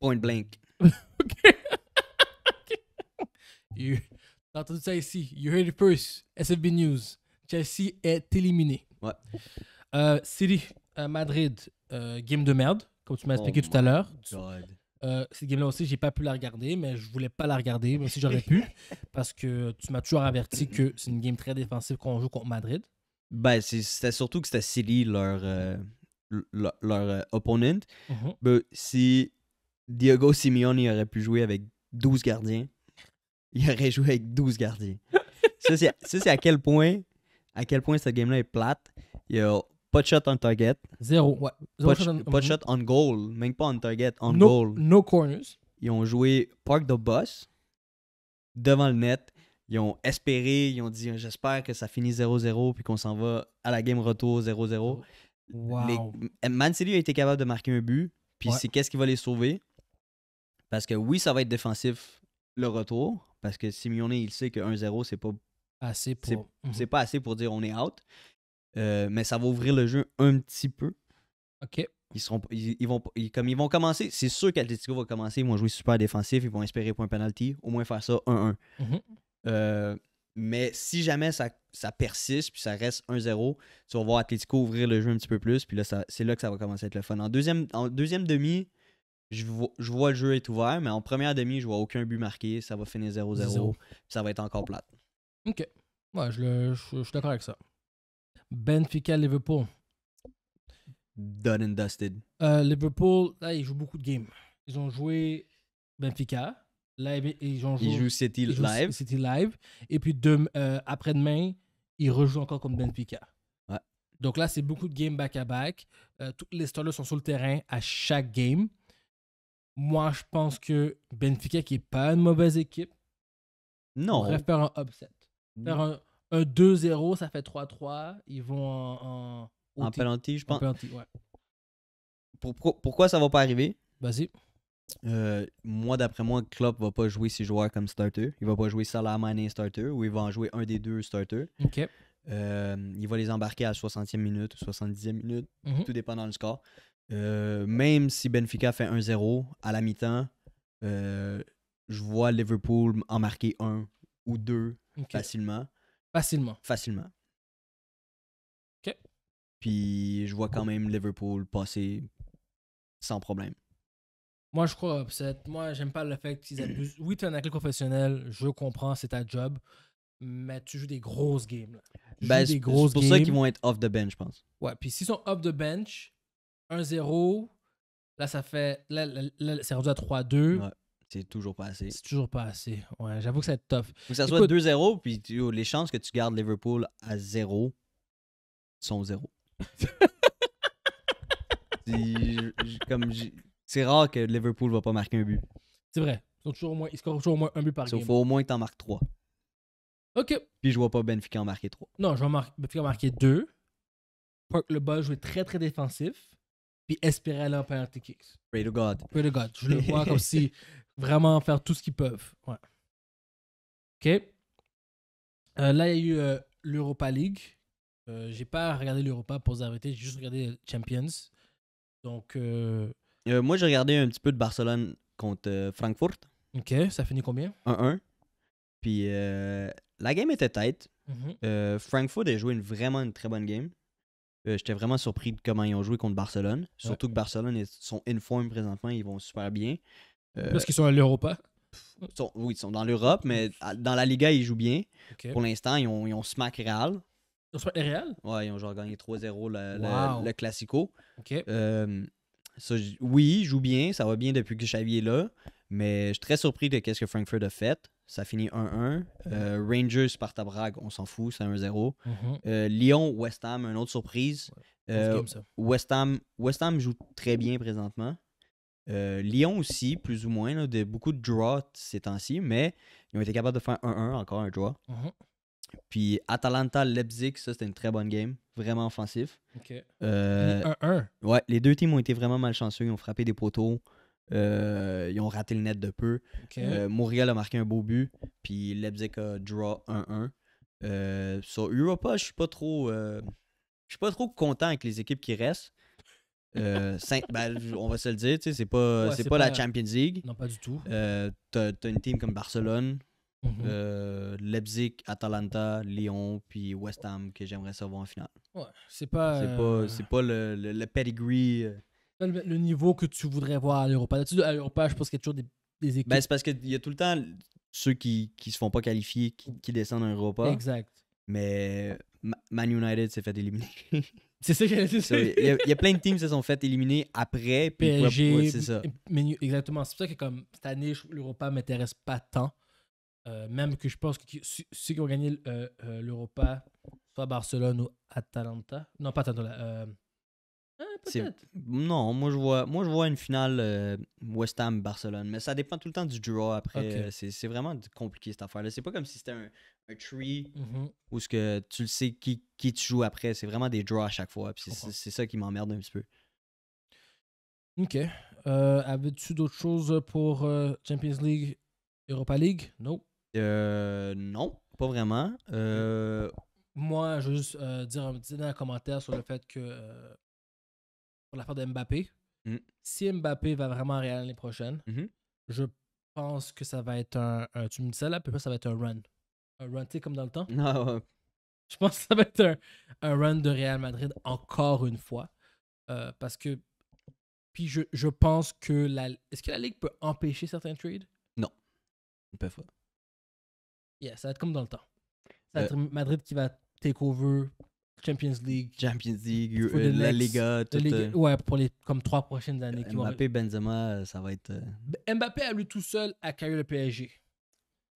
Speaker 2: Point blank. <laughs>
Speaker 1: Ok. You- T'as entendu ça ici. You heard it first. SFB News. Chelsea est éliminé.
Speaker 2: Ouais.
Speaker 1: Euh, City, euh, Madrid, euh, game de merde. comme tu m'as expliqué
Speaker 2: Oh
Speaker 1: tout à l'heure. Cette game-là aussi, j'ai pas pu la regarder, mais je voulais pas la regarder, même si j'aurais pu, <laughs> parce que tu m'as toujours averti que c'est une game très défensive qu'on joue contre Madrid.
Speaker 2: Ben, c'est- c'était surtout que c'était Silly, leur, leur, leur, opponent.
Speaker 1: Mhm.
Speaker 2: Ben, si Diogo Simeone aurait pu jouer avec 12 gardiens, il aurait joué avec 12 gardiens. ça, c'est à quel point à quel point cette game-là est plate. Il y a pas de shot on target,
Speaker 1: Zéro. Ouais. Zéro
Speaker 2: pas de,
Speaker 1: shot
Speaker 2: sh-
Speaker 1: on-
Speaker 2: pas de
Speaker 1: mhm.
Speaker 2: shot on goal, même pas on target, on
Speaker 1: no,
Speaker 2: goal.
Speaker 1: no corners.
Speaker 2: Ils ont joué Park the Bus devant le net. Ils ont espéré, ils ont dit j'espère que ça finit 0-0 puis qu'on s'en va à la game retour 0-0.
Speaker 1: Wow.
Speaker 2: Les- Man City a été capable de marquer un but. Puis
Speaker 1: Ouais.
Speaker 2: c'est qu'est-ce qui va les sauver? Parce que oui, ça va être défensif le retour. Parce que Simeone, il sait que 1-0, c'est pas,
Speaker 1: Assez pour.
Speaker 2: c'est-
Speaker 1: Mhm.
Speaker 2: c'est pas assez pour dire on est out. Euh, mais ça va ouvrir le jeu un petit peu.
Speaker 1: Ok.
Speaker 2: Ils seront ils, ils vont ils- comme ils vont commencer, c'est sûr qu'Atletico va commencer, ils vont jouer super défensif, ils vont espérer pour un penalty, au moins faire ça 1-1.
Speaker 1: Mhm.
Speaker 2: Euh, mais si jamais ça, ça persiste puis ça reste 1-0, tu vas voir Atletico ouvrir le jeu un petit peu plus. Puis là, c'est là que ça va commencer à être le fun. En deuxième, en deuxième demi, je vois, je vois le jeu être ouvert, mais en première demi, je vois aucun but marqué. Ça va finir 0-0.
Speaker 1: Zéro.
Speaker 2: puis Ça va être encore plate.
Speaker 1: Ok. Ouais, je, le- je- je suis d'accord avec ça. Benfica, Liverpool.
Speaker 2: Done and dusted.
Speaker 1: Euh, Liverpool, là, ils jouent beaucoup de games. Ils ont joué Benfica. Ils- ont joué.
Speaker 2: City
Speaker 1: ils jouent
Speaker 2: live.
Speaker 1: City Live. Et puis euh, après-demain, ils rejouent encore contre Benfica.
Speaker 2: Ouais.
Speaker 1: Donc là, c'est beaucoup de games back-à-back. Euh, tous les starters sont sur le terrain à chaque game. Moi, je pense que Benfica, qui n'est pas une mauvaise équipe,
Speaker 2: Non.
Speaker 1: pourrait faire un upset. Faire un, un 2-0, ça fait 3-3. Ils vont en, en,
Speaker 2: En penalty, je
Speaker 1: en
Speaker 2: pense.
Speaker 1: penalty, ouais.
Speaker 2: Pour- pourquoi ça va pas arriver?
Speaker 1: Vas-y.
Speaker 2: Euh, moi, d'après moi, Klopp va pas jouer ses joueurs comme starter. Il va pas jouer Salah Mane starter ou il va en jouer un des deux starters.
Speaker 1: OK.
Speaker 2: Euh, il va les embarquer à la 60e minute ou 70e minute,
Speaker 1: Mhm.
Speaker 2: tout dépend dans le score. Euh, même si Benfica fait 1-0 à la mi-temps, euh, je vois Liverpool en marquer un ou deux facilement.
Speaker 1: Facilement.
Speaker 2: Facilement.
Speaker 1: OK.
Speaker 2: Puis je vois quand même Liverpool passer sans problème.
Speaker 1: Moi, je crois upset. Moi, j'aime pas le fait qu'ils abusent. Oui, tu es un athlète professionnel, je comprends, c'est ta job. Mais tu joues des grosses games. Là.
Speaker 2: Ben, c'est pour
Speaker 1: games.
Speaker 2: ça qu'ils vont être off the bench, je pense.
Speaker 1: Ouais, puis s'ils sont up the bench, 1-0, là, ça fait. Là, là, là, c'est rendu à 3-2.
Speaker 2: Ouais. C'est toujours pas assez.
Speaker 1: C'est toujours pas assez. Ouais, j'avoue que ça va être tough.
Speaker 2: Faut que ça soit
Speaker 1: Écoute-
Speaker 2: 2-0, puis tu- les chances que tu gardes Liverpool à 0 sont 0. <laughs> comme j'ai- c'est rare que Liverpool va pas marquer un but.
Speaker 1: C'est vrai. Ils, sont toujours au moins, ils scorent toujours au moins un but par
Speaker 2: Il
Speaker 1: game.
Speaker 2: faut au moins que t'en marques 3.
Speaker 1: Ok.
Speaker 2: Puis je vois pas Benfica en marquer 3.
Speaker 1: Non, je mar- Benfica marquer 2. Le ball jouer très très défensif. Puis espérer aller en penalty kicks.
Speaker 2: Pray to God.
Speaker 1: Pray to God. Je le vois comme si <laughs> vraiment faire tout ce qu'ils peuvent. Ouais. OK. Euh, là, il y a eu euh, l'Europa League. Euh, j'ai pas regardé l'Europa pour arrêter. J'ai juste regardé le Champions. Donc, euh,
Speaker 2: Euh, moi, j'ai regardé un petit peu de Barcelone contre euh, Francfort.
Speaker 1: OK. Ça finit combien?
Speaker 2: 1-1. Puis euh, la game était tête.
Speaker 1: Mhm.
Speaker 2: Euh, Frankfurt a joué une, vraiment une très bonne game. Euh, J'étais vraiment surpris de comment ils ont joué contre Barcelone. Surtout que Barcelone est- sont in form présentement, ils vont super bien. Euh,
Speaker 1: Parce qu'ils sont à l'Europa.
Speaker 2: ils oui, ils sont dans l'Europe, mais à- dans la Liga, ils jouent bien. Pour l'instant, ils ont, ils ont smack Real.
Speaker 1: Ils sont à Real?
Speaker 2: Ouais, ils ont genre gagné 3-0 le, le-
Speaker 1: Wow.
Speaker 2: le Classico. Euh, ça, oui, ils jouent bien, ça va bien depuis que Xavier est là, mais je suis très surpris de ce que Frankfurt a fait. Ça finit 1-1. Euh, Rangers, Sparta Prague, on s'en fout, c'est 1-0.
Speaker 1: Mhm.
Speaker 2: Euh, Lyon, West Ham, une autre surprise. Euh,
Speaker 1: game.
Speaker 2: West, Ham, West Ham joue très bien présentement. Lyon aussi, plus ou moins, là, de beaucoup de draws ces temps-ci, mais ils ont été capables de faire 1-1, encore un draw.
Speaker 1: Mhm.
Speaker 2: Puis Atalanta, Leipzig, ça c'était une très bonne game, vraiment offensif.
Speaker 1: OK.
Speaker 2: Euh,
Speaker 1: 1-1.
Speaker 2: ouais, les deux teams ont été vraiment malchanceux, ils ont frappé des poteaux, euh, ils ont raté le net de peu. Euh, Montréal a marqué un beau but, puis Leipzig a draw 1-1. Euh, sur Europa, je suis pas trop je suis pas trop content avec les équipes qui restent. <laughs> Saint- ben, on va se le dire, c'est pas,
Speaker 1: Ouais,
Speaker 2: c'est
Speaker 1: c'est
Speaker 2: pas,
Speaker 1: pas-
Speaker 2: la Champions League.
Speaker 1: Non, pas du tout.
Speaker 2: T'as, t'as une team comme Barcelone,
Speaker 1: Mhm.
Speaker 2: Leipzig, Atalanta, Lyon, puis West Ham que j'aimerais savoir en finale.
Speaker 1: Ouais, c'est pas.
Speaker 2: C'est pas, c'est pas le, le, le pedigree
Speaker 1: le, le niveau que tu voudrais voir à l'Europa. À l'Europa, je pense qu'il y a toujours des, des équipes.
Speaker 2: Ben, c'est parce qu'il y a tout le temps ceux qui, qui se font pas qualifier, qui, qui descendent en Europa.
Speaker 1: exact.
Speaker 2: Mais Ma- Man United s'est fait éliminer. <laughs>
Speaker 1: C'est ça que.
Speaker 2: So, Il y, a- il y a plein de teams qui se sont fait éliminer après. puis
Speaker 1: PSG,
Speaker 2: c'est ça.
Speaker 1: Exactement. C'est pour ça que comme cette année, l'Europa m'intéresse pas tant. Euh, même que je pense que ceux ceux qui ont gagné euh, euh, l'Europa, soit Barcelone ou Atalanta. Non, pas Atalanta. Euh, ah,
Speaker 2: C'est-
Speaker 1: peut-être.
Speaker 2: Non, moi je vois, moi je vois une finale euh, West Ham Barcelone, mais ça dépend tout le temps du draw après. Euh, C'est vraiment compliqué cette affaire-là. C'est pas comme si c'était un, un tree
Speaker 1: Mhm.
Speaker 2: où ce que tu le sais qui, qui tu joues après. C'est vraiment des draws à chaque fois. C'est ça qui m'emmerde un petit peu.
Speaker 1: Ok. Euh, Avais-tu d'autres choses pour euh, Champions League, Europa League? Non.
Speaker 2: Euh, non, pas vraiment.
Speaker 1: Moi, je veux juste dire un petit commentaire sur le fait que pour l'affaire de Mbappé,
Speaker 2: Mm.
Speaker 1: si Mbappé va vraiment à Real l'année prochaine,
Speaker 2: Mhm.
Speaker 1: je pense que ça va être un, un- Tu me dis ça là, puis ça va être un run. Un run, tu sais, comme dans le temps.
Speaker 2: non, ouais.
Speaker 1: Je pense que ça va être un, un run de Real Madrid encore une fois. Euh, parce que. Puis je, je pense que la. Est-ce que la Ligue peut empêcher certains trades?
Speaker 2: ils peuvent pas.
Speaker 1: Yeah, ça va être comme dans le temps. Ça va
Speaker 2: Euh.
Speaker 1: être Madrid qui va take over Champions League.
Speaker 2: Champions League, euh, la Liga, tout.
Speaker 1: Ligue-
Speaker 2: euh,
Speaker 1: ouais, pour les comme trois prochaines années. qui
Speaker 2: Mbappé, Benzema, euh, ça va être.
Speaker 1: Mbappé a lui tout seul à carry le PSG.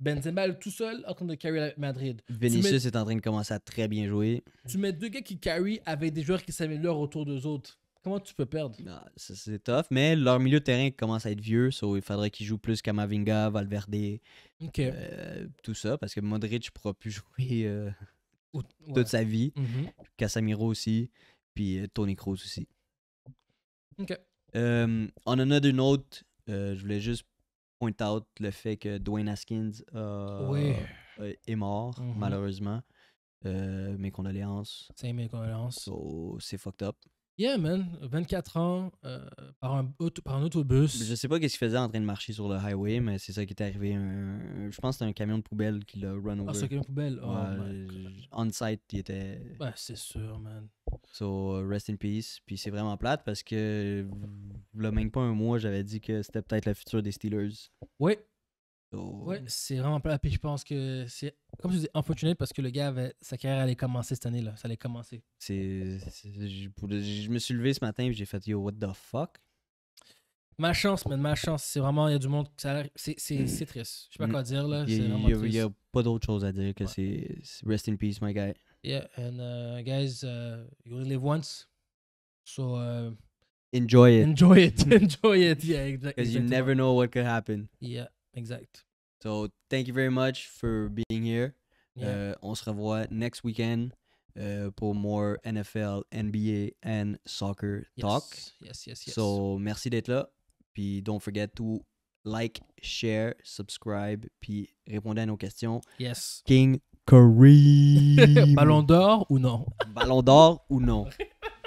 Speaker 1: Benzema lui tout seul en train de carry Madrid.
Speaker 2: Vinicius est en train de commencer à très bien jouer.
Speaker 1: Tu mets deux gars qui carry avec des joueurs qui s'améliorent autour d'eux autres. Comment tu peux perdre?
Speaker 2: Ah, c'est tough, mais leur milieu de terrain commence à être vieux, so il faudrait qu'ils jouent plus Kamavinga, Valverde, euh, tout ça, parce que Modric ne pourra plus <laughs> jouer euh,
Speaker 1: Ou- ouais.
Speaker 2: toute sa vie,
Speaker 1: Mhm.
Speaker 2: Casemiro aussi, puis euh, Tony Kroos aussi.
Speaker 1: Ok.
Speaker 2: Euh, on another note, euh, je voulais juste point out le fait que Dwayne Haskins euh,
Speaker 1: Oui.
Speaker 2: est mort,
Speaker 1: Mhm.
Speaker 2: malheureusement. Mes condoléances.
Speaker 1: 5000 condoléances.
Speaker 2: So, c'est fucked up.
Speaker 1: Yeah, man. 24 ans euh, par, un, auto- par un autobus.
Speaker 2: Je sais pas qu'est-ce qu'il faisait en train de marcher sur le highway, mais c'est ça qui est arrivé. Un- je pense que c'était un camion de poubelle qui l'a run
Speaker 1: Ah,
Speaker 2: over.
Speaker 1: c'est une poubelle? Oh,
Speaker 2: Ouais, on-site, il était.
Speaker 1: Ouais, c'est sûr, man.
Speaker 2: So, uh, rest in peace. Puis c'est vraiment plate parce que, là, même pas un mois, j'avais dit que c'était peut-être le futur des Steelers.
Speaker 1: Oui, Ouais, c'est vraiment pas. Puis je pense que c'est, comme tu dis, unfortunate parce que le gars avait, sa carrière allait commencer cette année-là. Ça allait commencer.
Speaker 2: c'est, je je me suis levé ce matin et j'ai fait Yo, what the fuck?
Speaker 1: Ma chance, man, ma chance. C'est vraiment, il y a du monde. ça a l'air- C'est, c'est, c'est triste. Je sais pas
Speaker 2: Mm.
Speaker 1: quoi dire, là.
Speaker 2: Il
Speaker 1: C'est
Speaker 2: y,
Speaker 1: vraiment
Speaker 2: a- pas d'autre chose à dire que
Speaker 1: Ouais.
Speaker 2: c'est rest in peace, my guy.
Speaker 1: Yeah, and uh, guys, uh, you only live once. So uh,
Speaker 2: Enjoy it.
Speaker 1: enjoy it. <laughs> enjoy it. Yeah, exact,
Speaker 2: Because you never know what could happen.
Speaker 1: Yeah, exact.
Speaker 2: So, thank you very much for being here.
Speaker 1: Yeah.
Speaker 2: Euh, on se revoit next weekend euh, pour more NFL, NBA and soccer
Speaker 1: yes.
Speaker 2: talk.
Speaker 1: Yes, yes, yes.
Speaker 2: So, merci d'être là. Puis, don't forget to like, share, subscribe, puis répondez à nos questions.
Speaker 1: yes.
Speaker 2: King Kareem. <laughs>
Speaker 1: Ballon d'or ou non?
Speaker 2: Ballon d'or ou non? <laughs>